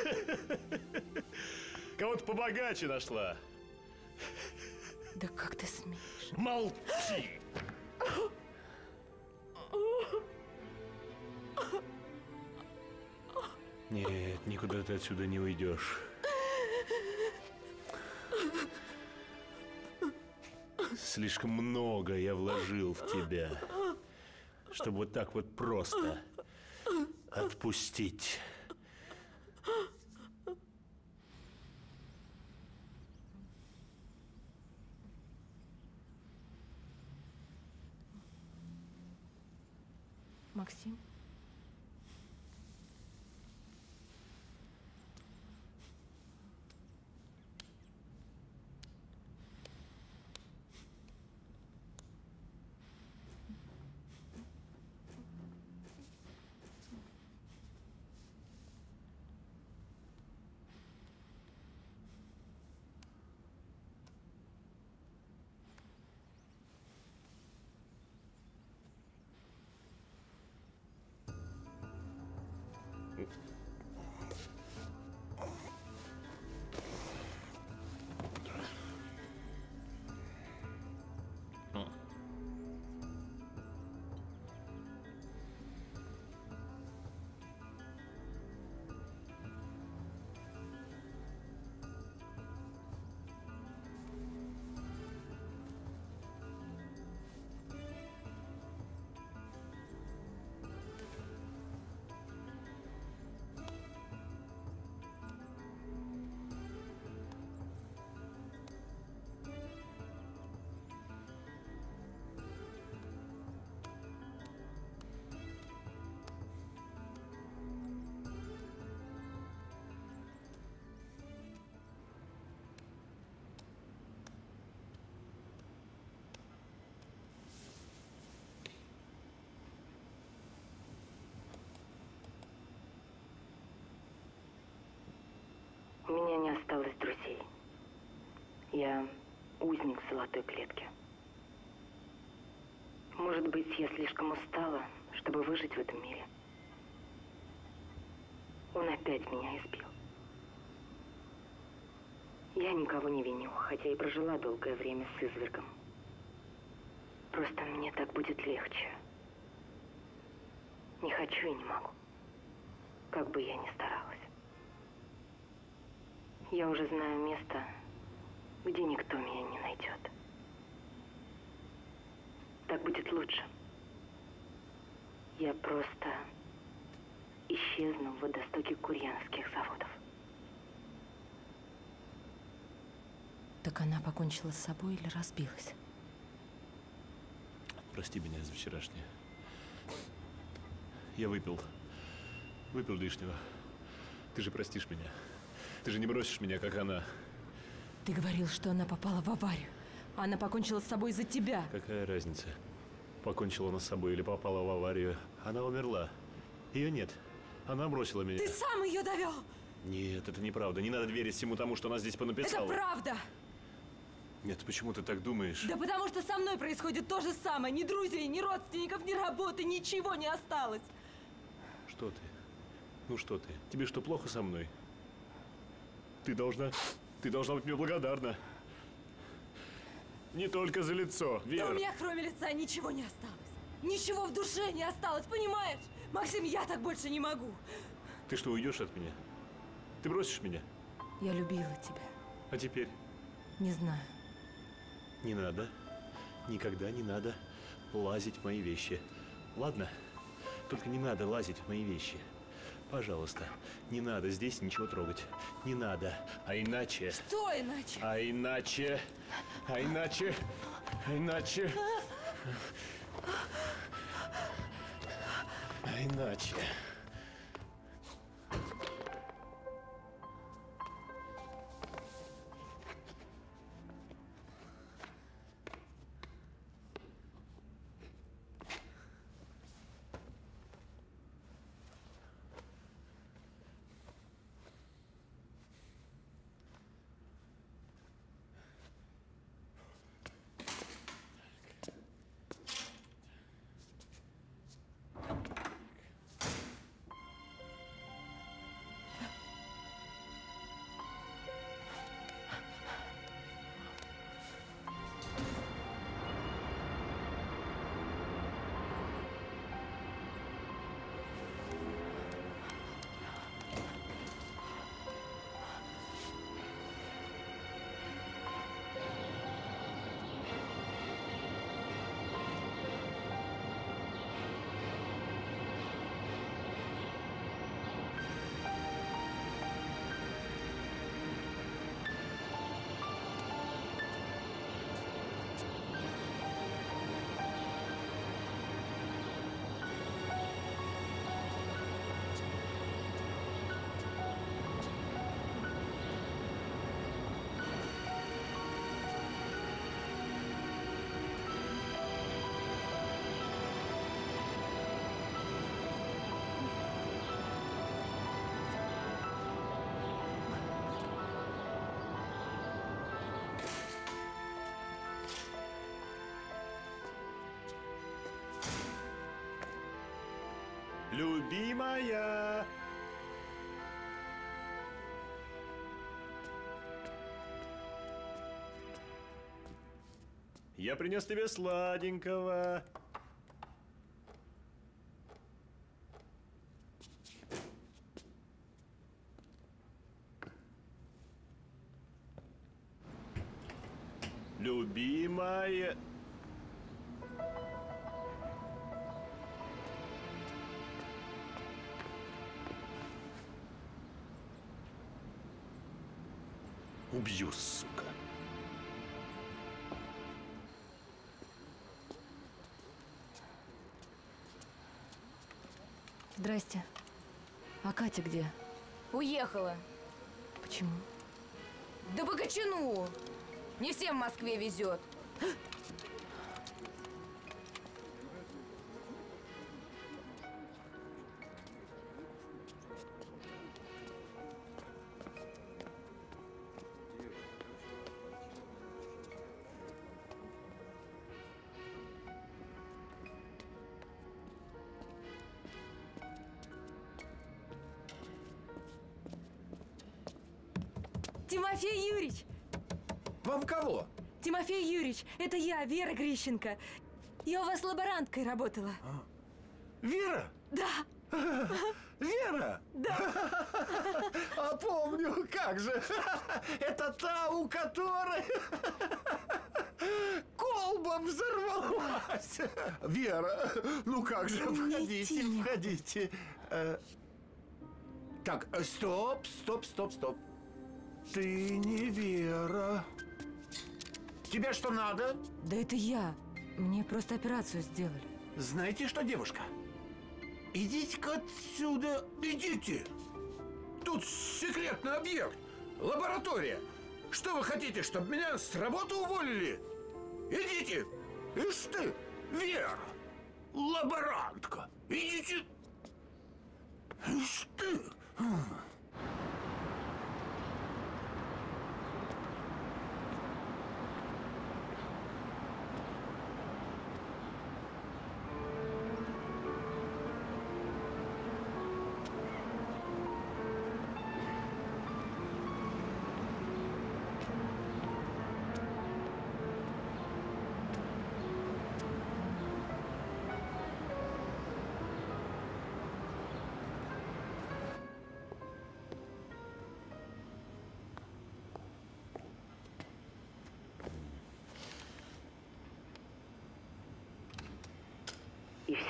Кого-то побогаче нашла. Да как ты смеешь? Молчи! Нет, никуда ты отсюда не уйдешь. Слишком много я вложил в тебя, чтобы вот так вот просто отпустить. Максим? Не осталось друзей. Я узник в золотой клетке. Может быть, я слишком устала, чтобы выжить в этом мире. Он опять меня избил. Я никого не виню, хотя и прожила долгое время с извергом. Просто мне так будет легче. Не хочу и не могу. Как бы я ни старалась. Я уже знаю место, где никто меня не найдет. Так будет лучше. Я просто исчезну в водостоке курьяновских заводов. Так она покончила с собой или разбилась? Прости меня за вчерашнее. Я выпил. Выпил лишнего. Ты же простишь меня. Ты же не бросишь меня, как она. Ты говорил, что она попала в аварию. Она покончила с собой из-за тебя. Какая разница? Покончила она с собой или попала в аварию. Она умерла. Ее нет. Она бросила меня. Ты сам ее довел! Нет, это неправда. Не надо верить всему тому, что она здесь понаписала. Это правда! Нет, почему ты так думаешь? Да потому что со мной происходит то же самое. Ни друзей, ни родственников, ни работы, ничего не осталось. Что ты? Ну что ты? Тебе что, плохо со мной? Ты должна... Ты должна быть мне благодарна. Не только за лицо, Да Вера. у меня кроме лица ничего не осталось. Ничего в душе не осталось, понимаешь? Максим, я так больше не могу. Ты что, уйдешь от меня? Ты бросишь меня? Я любила тебя. А теперь? Не знаю. Не надо. Никогда не надо лазить в мои вещи. Ладно? Только не надо лазить в мои вещи. Пожалуйста, не надо здесь ничего трогать. Не надо. А иначе... Что иначе? А иначе... А иначе... А иначе... А иначе... Любимая! Я принес тебе сладенького. Любимая... Убью, сука. Здрасте. А Катя где? Уехала. Почему? Да по кочану. Не всем в Москве везет. Тимофей Юрьевич! Вам кого? Тимофей Юрьевич, это я, Вера Грищенко. Я у вас лаборанткой работала. Вера? Да. Вера? Да. А помню, как же. Это та, у которой колба взорвалась. Вера, ну как же, входите, входите. Э, Так, э, стоп, стоп, стоп, стоп. Ты не Вера. Тебе что надо? Да это я. Мне просто операцию сделали. Знаете что, девушка? Идите-ка отсюда, идите. Тут секретный объект, лаборатория. Что вы хотите, чтобы меня с работы уволили? Идите. Ишь ты, Вера, лаборантка. Идите. Ишь ты.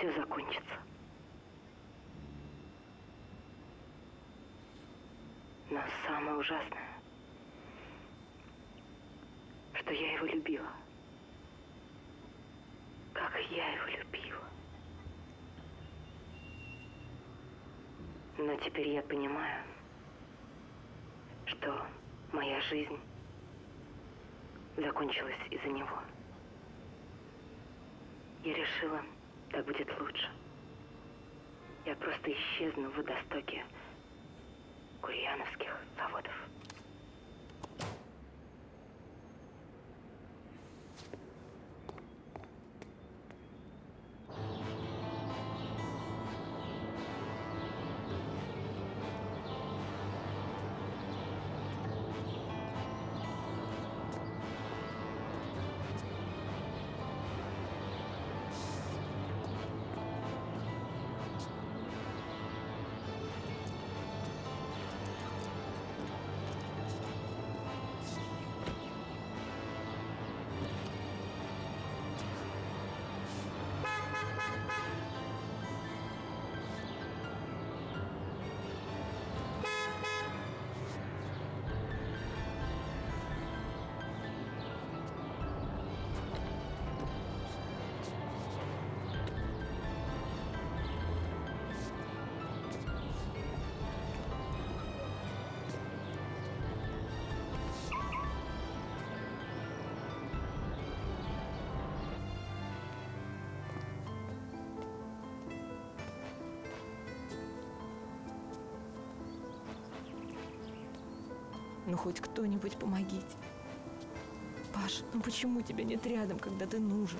Все закончится. Но самое ужасное, что я его любила. Как я его любила. Но теперь я понимаю, что моя жизнь закончилась из-за него. Я решила, так будет лучше. Я просто исчезну в водостоке Курьяновских заводов. Ну хоть кто-нибудь помогите. Паш, ну почему тебя нет рядом, когда ты нужен?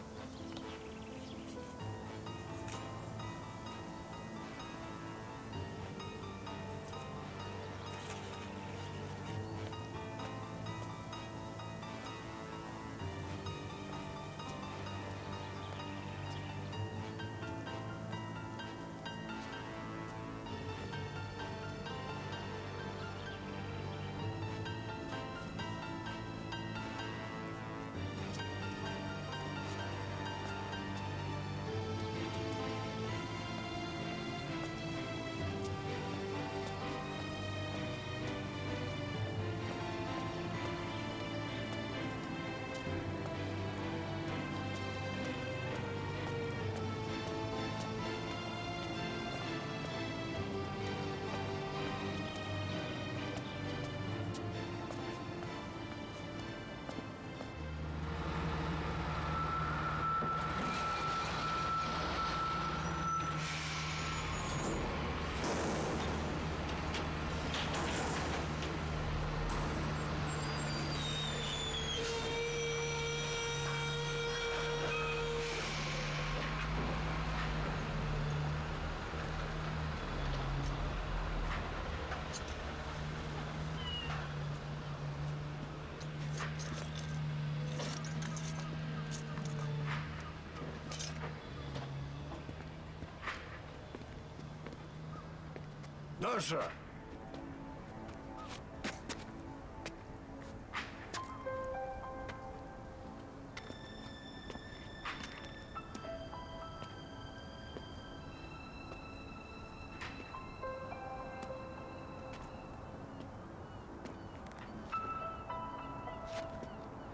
Даша!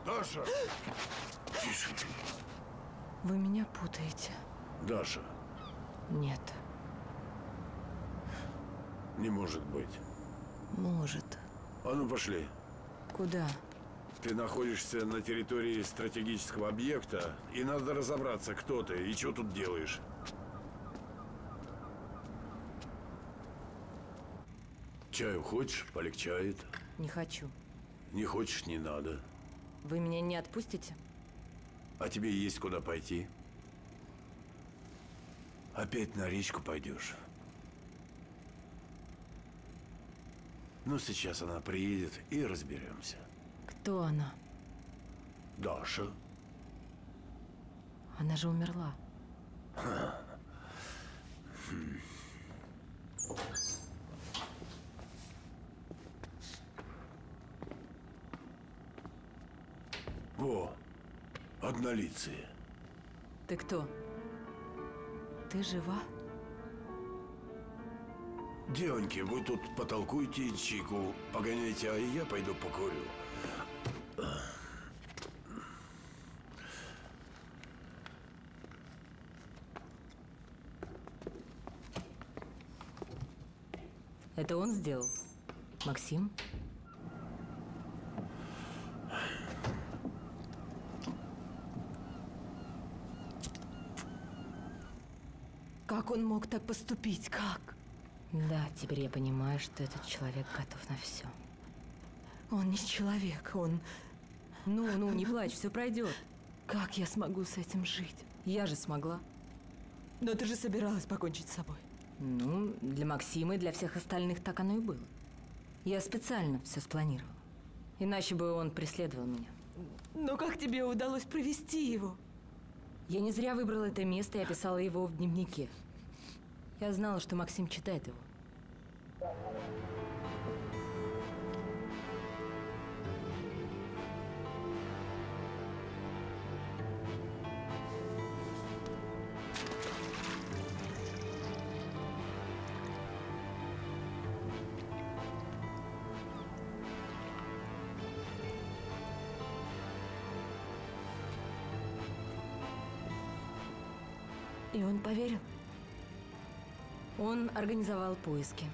Даша! Тише. Вы меня путаете. Даша, Нет. Не может быть. Может. А ну пошли. Куда? Ты находишься на территории стратегического объекта, и надо разобраться, кто ты и что тут делаешь. Чаю хочешь? Полегчает. Не хочу. Не хочешь, не надо. Вы меня не отпустите? А тебе есть куда пойти? Опять на речку пойдешь. Ну, сейчас она приедет и разберемся. Кто она? Даша. Она же умерла. Ха. Хм. О, однолицые. Ты кто? Ты жива? Девоньки, вы тут потолкуйте чайку, погоняйте, а я пойду покурю. Это он сделал? Максим? Как он мог так поступить? Как? Да, теперь я понимаю, что этот человек готов на все. Он не человек, он... Ну, ну, не плачь, все пройдет. Как я смогу с этим жить? Я же смогла. Но ты же собиралась покончить с собой. Ну, для Максима и для всех остальных так оно и было. Я специально все спланировала. Иначе бы он преследовал меня. Но как тебе удалось провести его? Я не зря выбрала это место и описала его в дневнике. Я знала, что Максим читает его. Он организовал поиски.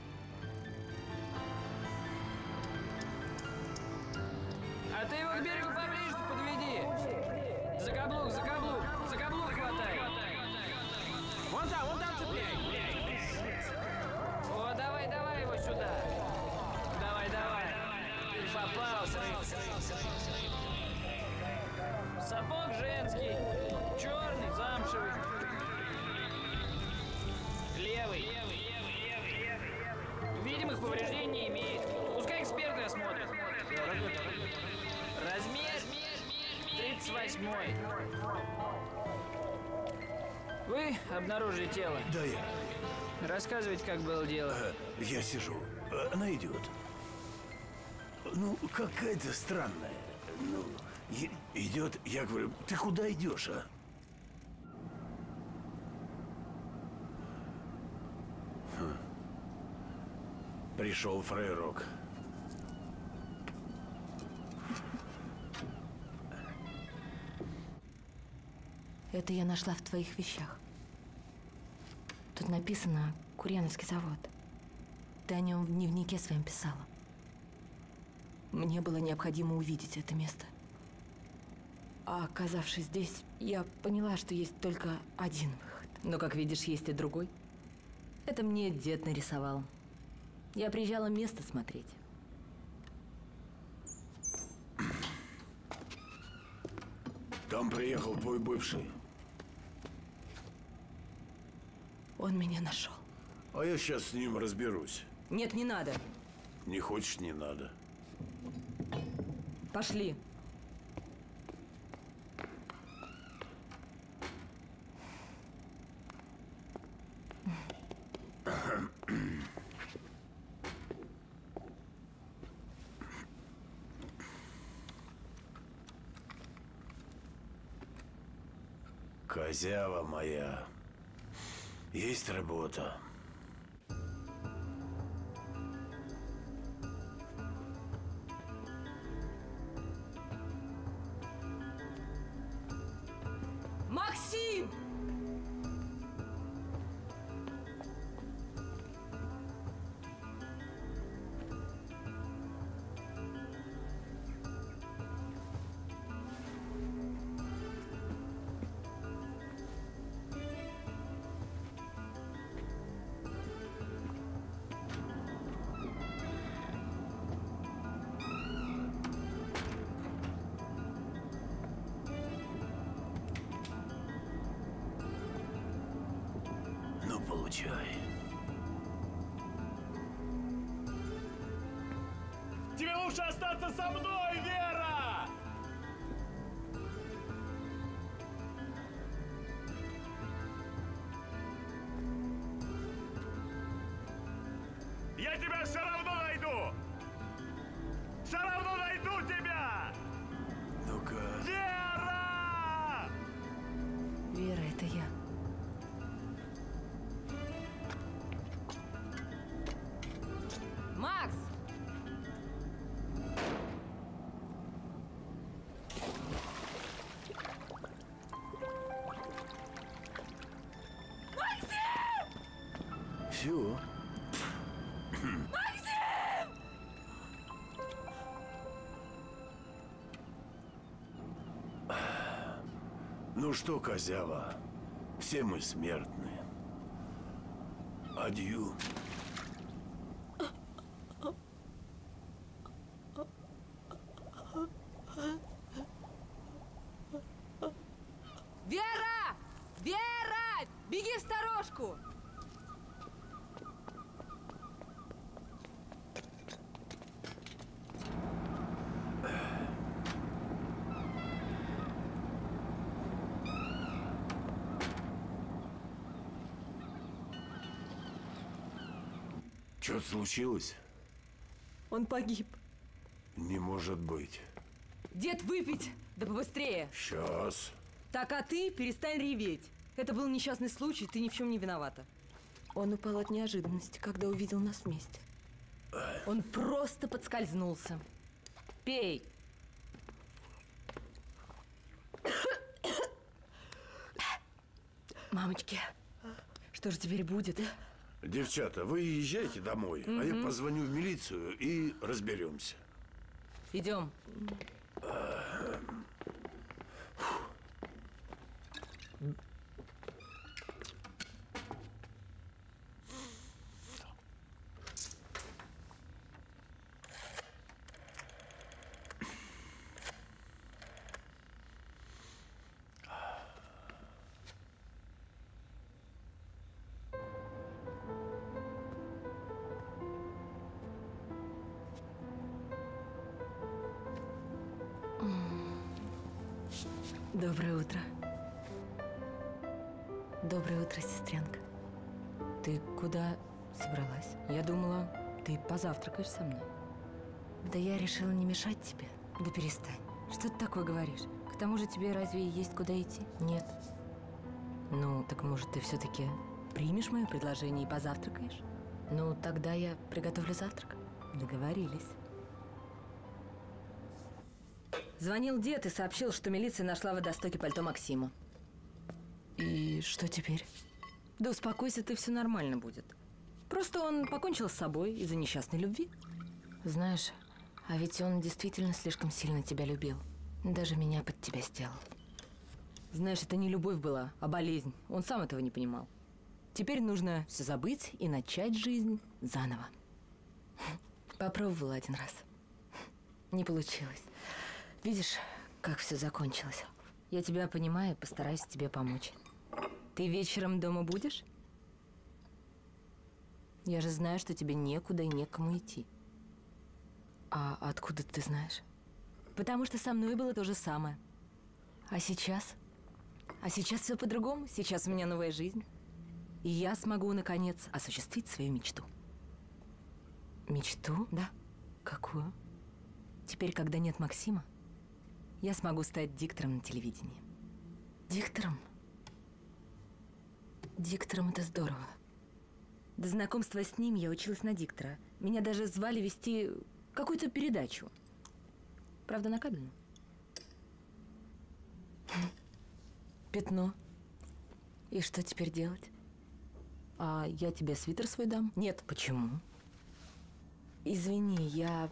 Я сижу. Она идет. Ну, какая-то странная. Ну, идет, я говорю, ты куда идешь, а? Пришел фрейрок. Это я нашла в твоих вещах. Тут написано «Курьяновский завод». Ты о нем в дневнике своем писала. Мне было необходимо увидеть это место. А оказавшись здесь, я поняла, что есть только один выход. Но, как видишь, есть и другой. Это мне дед нарисовал. Я приезжала место смотреть. Там приехал твой бывший. Он меня нашел. А я сейчас с ним разберусь. Нет, не надо. Не хочешь, не надо. Пошли. Козява моя, есть работа. Ну, Все. Ну что, козява, все мы смертны. Адью. Вера! Вера! Беги в сторожку! Что-то случилось? Он погиб. Не может быть. Дед, выпить! Да побыстрее! Сейчас. Так, а ты перестань реветь. Это был несчастный случай, ты ни в чем не виновата. Он упал от неожиданности, когда увидел нас вместе. Он просто подскользнулся. Пей. Мамочки, что же теперь будет? Девчата, вы езжайте домой, а я позвоню в милицию и разберемся. Идем. Доброе утро. Доброе утро, сестренка. Ты куда собралась? Я думала, ты позавтракаешь со мной. Да я решила не мешать тебе. Да перестань. Что ты такое говоришь? К тому же тебе разве есть куда идти? Нет. Ну, так может ты все-таки примешь мое предложение и позавтракаешь? Ну, тогда я приготовлю завтрак. Договорились. Звонил дед и сообщил, что милиция нашла в водостоке пальто Максима. И что теперь? Да успокойся ты, все нормально будет. Просто он покончил с собой из-за несчастной любви. Знаешь, а ведь он действительно слишком сильно тебя любил. Даже меня под тебя сделал. Знаешь, это не любовь была, а болезнь. Он сам этого не понимал. Теперь нужно все забыть и начать жизнь заново. Попробовала один раз. Не получилось. Видишь, как все закончилось. Я тебя понимаю, постараюсь тебе помочь. Ты вечером дома будешь? Я же знаю, что тебе некуда и некому идти. А откуда ты знаешь? Потому что со мной было то же самое. А сейчас? А сейчас все по-другому. Сейчас у меня новая жизнь. И я смогу, наконец, осуществить свою мечту. Мечту? Да. Какую? Теперь, когда нет Максима, я смогу стать диктором на телевидении. Диктором? Диктором это здорово. До знакомства с ним я училась на диктора. Меня даже звали вести какую-то передачу. Правда, на кабельную. Пятно. И что теперь делать? А я тебе свитер свой дам? Нет. Почему? Извини, я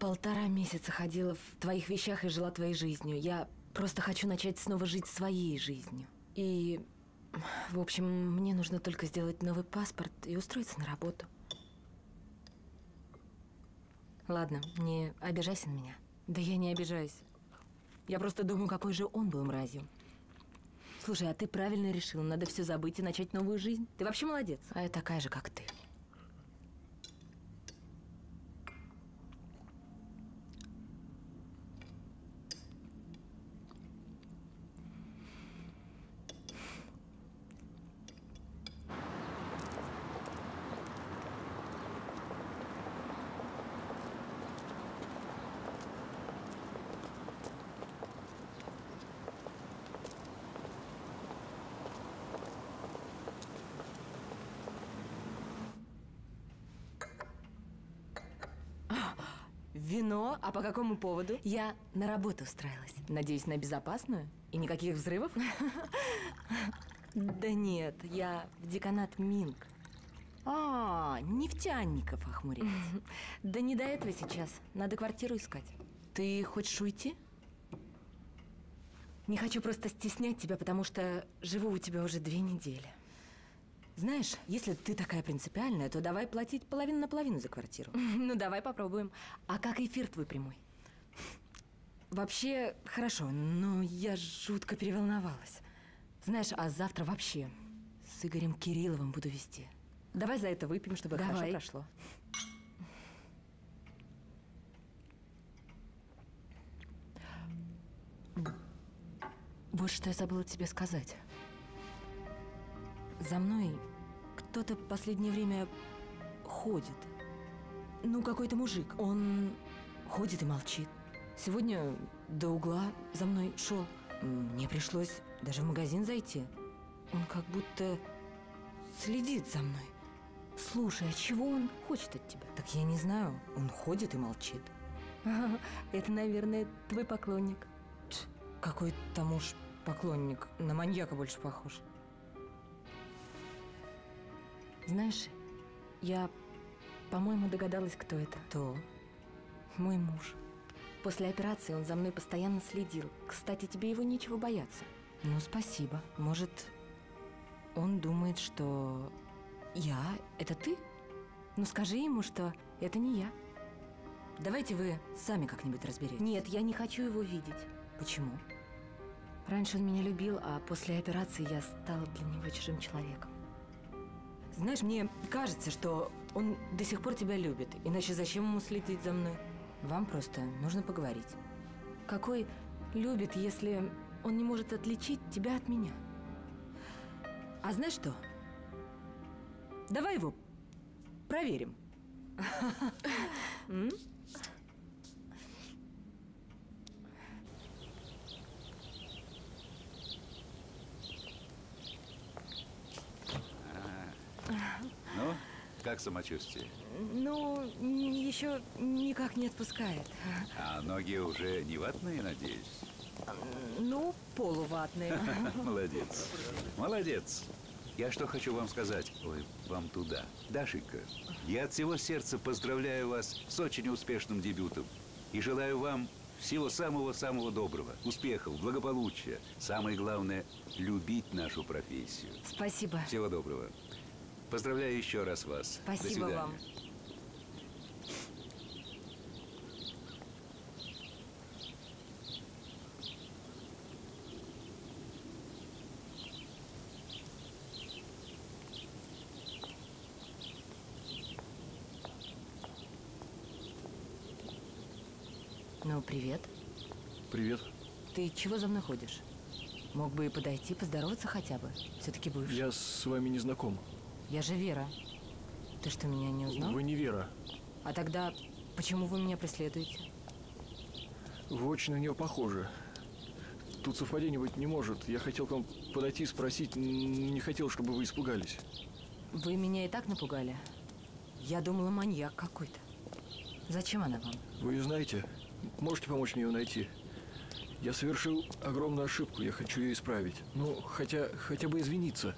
полтора месяца ходила в твоих вещах и жила твоей жизнью. Я просто хочу начать снова жить своей жизнью. И, в общем, мне нужно только сделать новый паспорт и устроиться на работу. Ладно, не обижайся на меня. Да я не обижаюсь. Я просто думаю, какой же он был мразью. Слушай, а ты правильно решил. Надо все забыть и начать новую жизнь. Ты вообще молодец. А я такая же, как ты. Вино? А по какому поводу? Я на работу устроилась. Надеюсь, на безопасную? И никаких взрывов? Да нет, я в деканат Минг. А, нефтяников охмурить. Да не до этого сейчас. Надо квартиру искать. Ты хочешь уйти? Не хочу просто стеснять тебя, потому что живу у тебя уже две недели. Знаешь, если ты такая принципиальная, то давай платить половину на половину за квартиру. Ну, давай попробуем. А как эфир твой прямой? Вообще, хорошо, но я жутко переволновалась. Знаешь, а завтра вообще с Игорем Кирилловым буду вести. Давай за это выпьем, чтобы Давай. хорошо прошло. Вот что я забыла тебе сказать. За мной кто-то в последнее время ходит. Ну, какой-то мужик. Он ходит и молчит. Сегодня до угла за мной шел. Мне пришлось даже в магазин зайти. Он как будто следит за мной. Слушай, а чего он хочет от тебя? Так я не знаю. Он ходит и молчит. Это, наверное, твой поклонник. Какой там уж поклонник. На маньяка больше похож. Знаешь, я, по-моему, догадалась, кто это. Кто? Мой муж. После операции он за мной постоянно следил. Кстати, тебе его нечего бояться. Ну, спасибо. Может, он думает, что я – это ты? Ну, скажи ему, что это не я. Давайте вы сами как-нибудь разберитесь. Нет, я не хочу его видеть. Почему? Раньше он меня любил, а после операции я стала для него чужим человеком. Знаешь, мне кажется, что он до сих пор тебя любит. Иначе зачем ему следить за мной? Вам просто нужно поговорить. Какой любит, если он не может отличить тебя от меня? А знаешь что? Давай его проверим. М? Ну, как самочувствие? Ну, еще никак не отпускает. А ноги уже не ватные, надеюсь? Ну, полуватные. Молодец. Молодец. Я что хочу вам сказать? Ой, вам туда. Дашенька, я от всего сердца поздравляю вас с очень успешным дебютом. И желаю вам всего самого-самого доброго, успехов, благополучия. Самое главное – любить нашу профессию. Спасибо. Всего доброго. Поздравляю еще раз вас. Спасибо вам. Ну, привет. Привет. Ты чего за мной ходишь? Мог бы и подойти, поздороваться хотя бы. Все-таки бывший. Я с вами не знаком. Я же Вера. Ты что, меня не узнал? Вы не Вера. А тогда почему вы меня преследуете? Вы очень на нее похожи. тут совпадений быть не может. Я хотел к вам подойти и спросить, не хотел, чтобы вы испугались. Вы меня и так напугали. Я думала, маньяк какой-то. Зачем она вам? Вы ее знаете? Можете помочь мне ее найти? Я совершил огромную ошибку, я хочу ее исправить. Ну, хотя, хотя бы извиниться.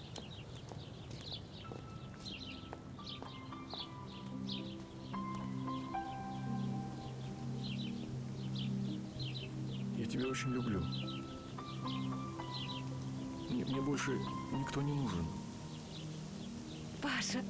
Никто не нужен. Паша.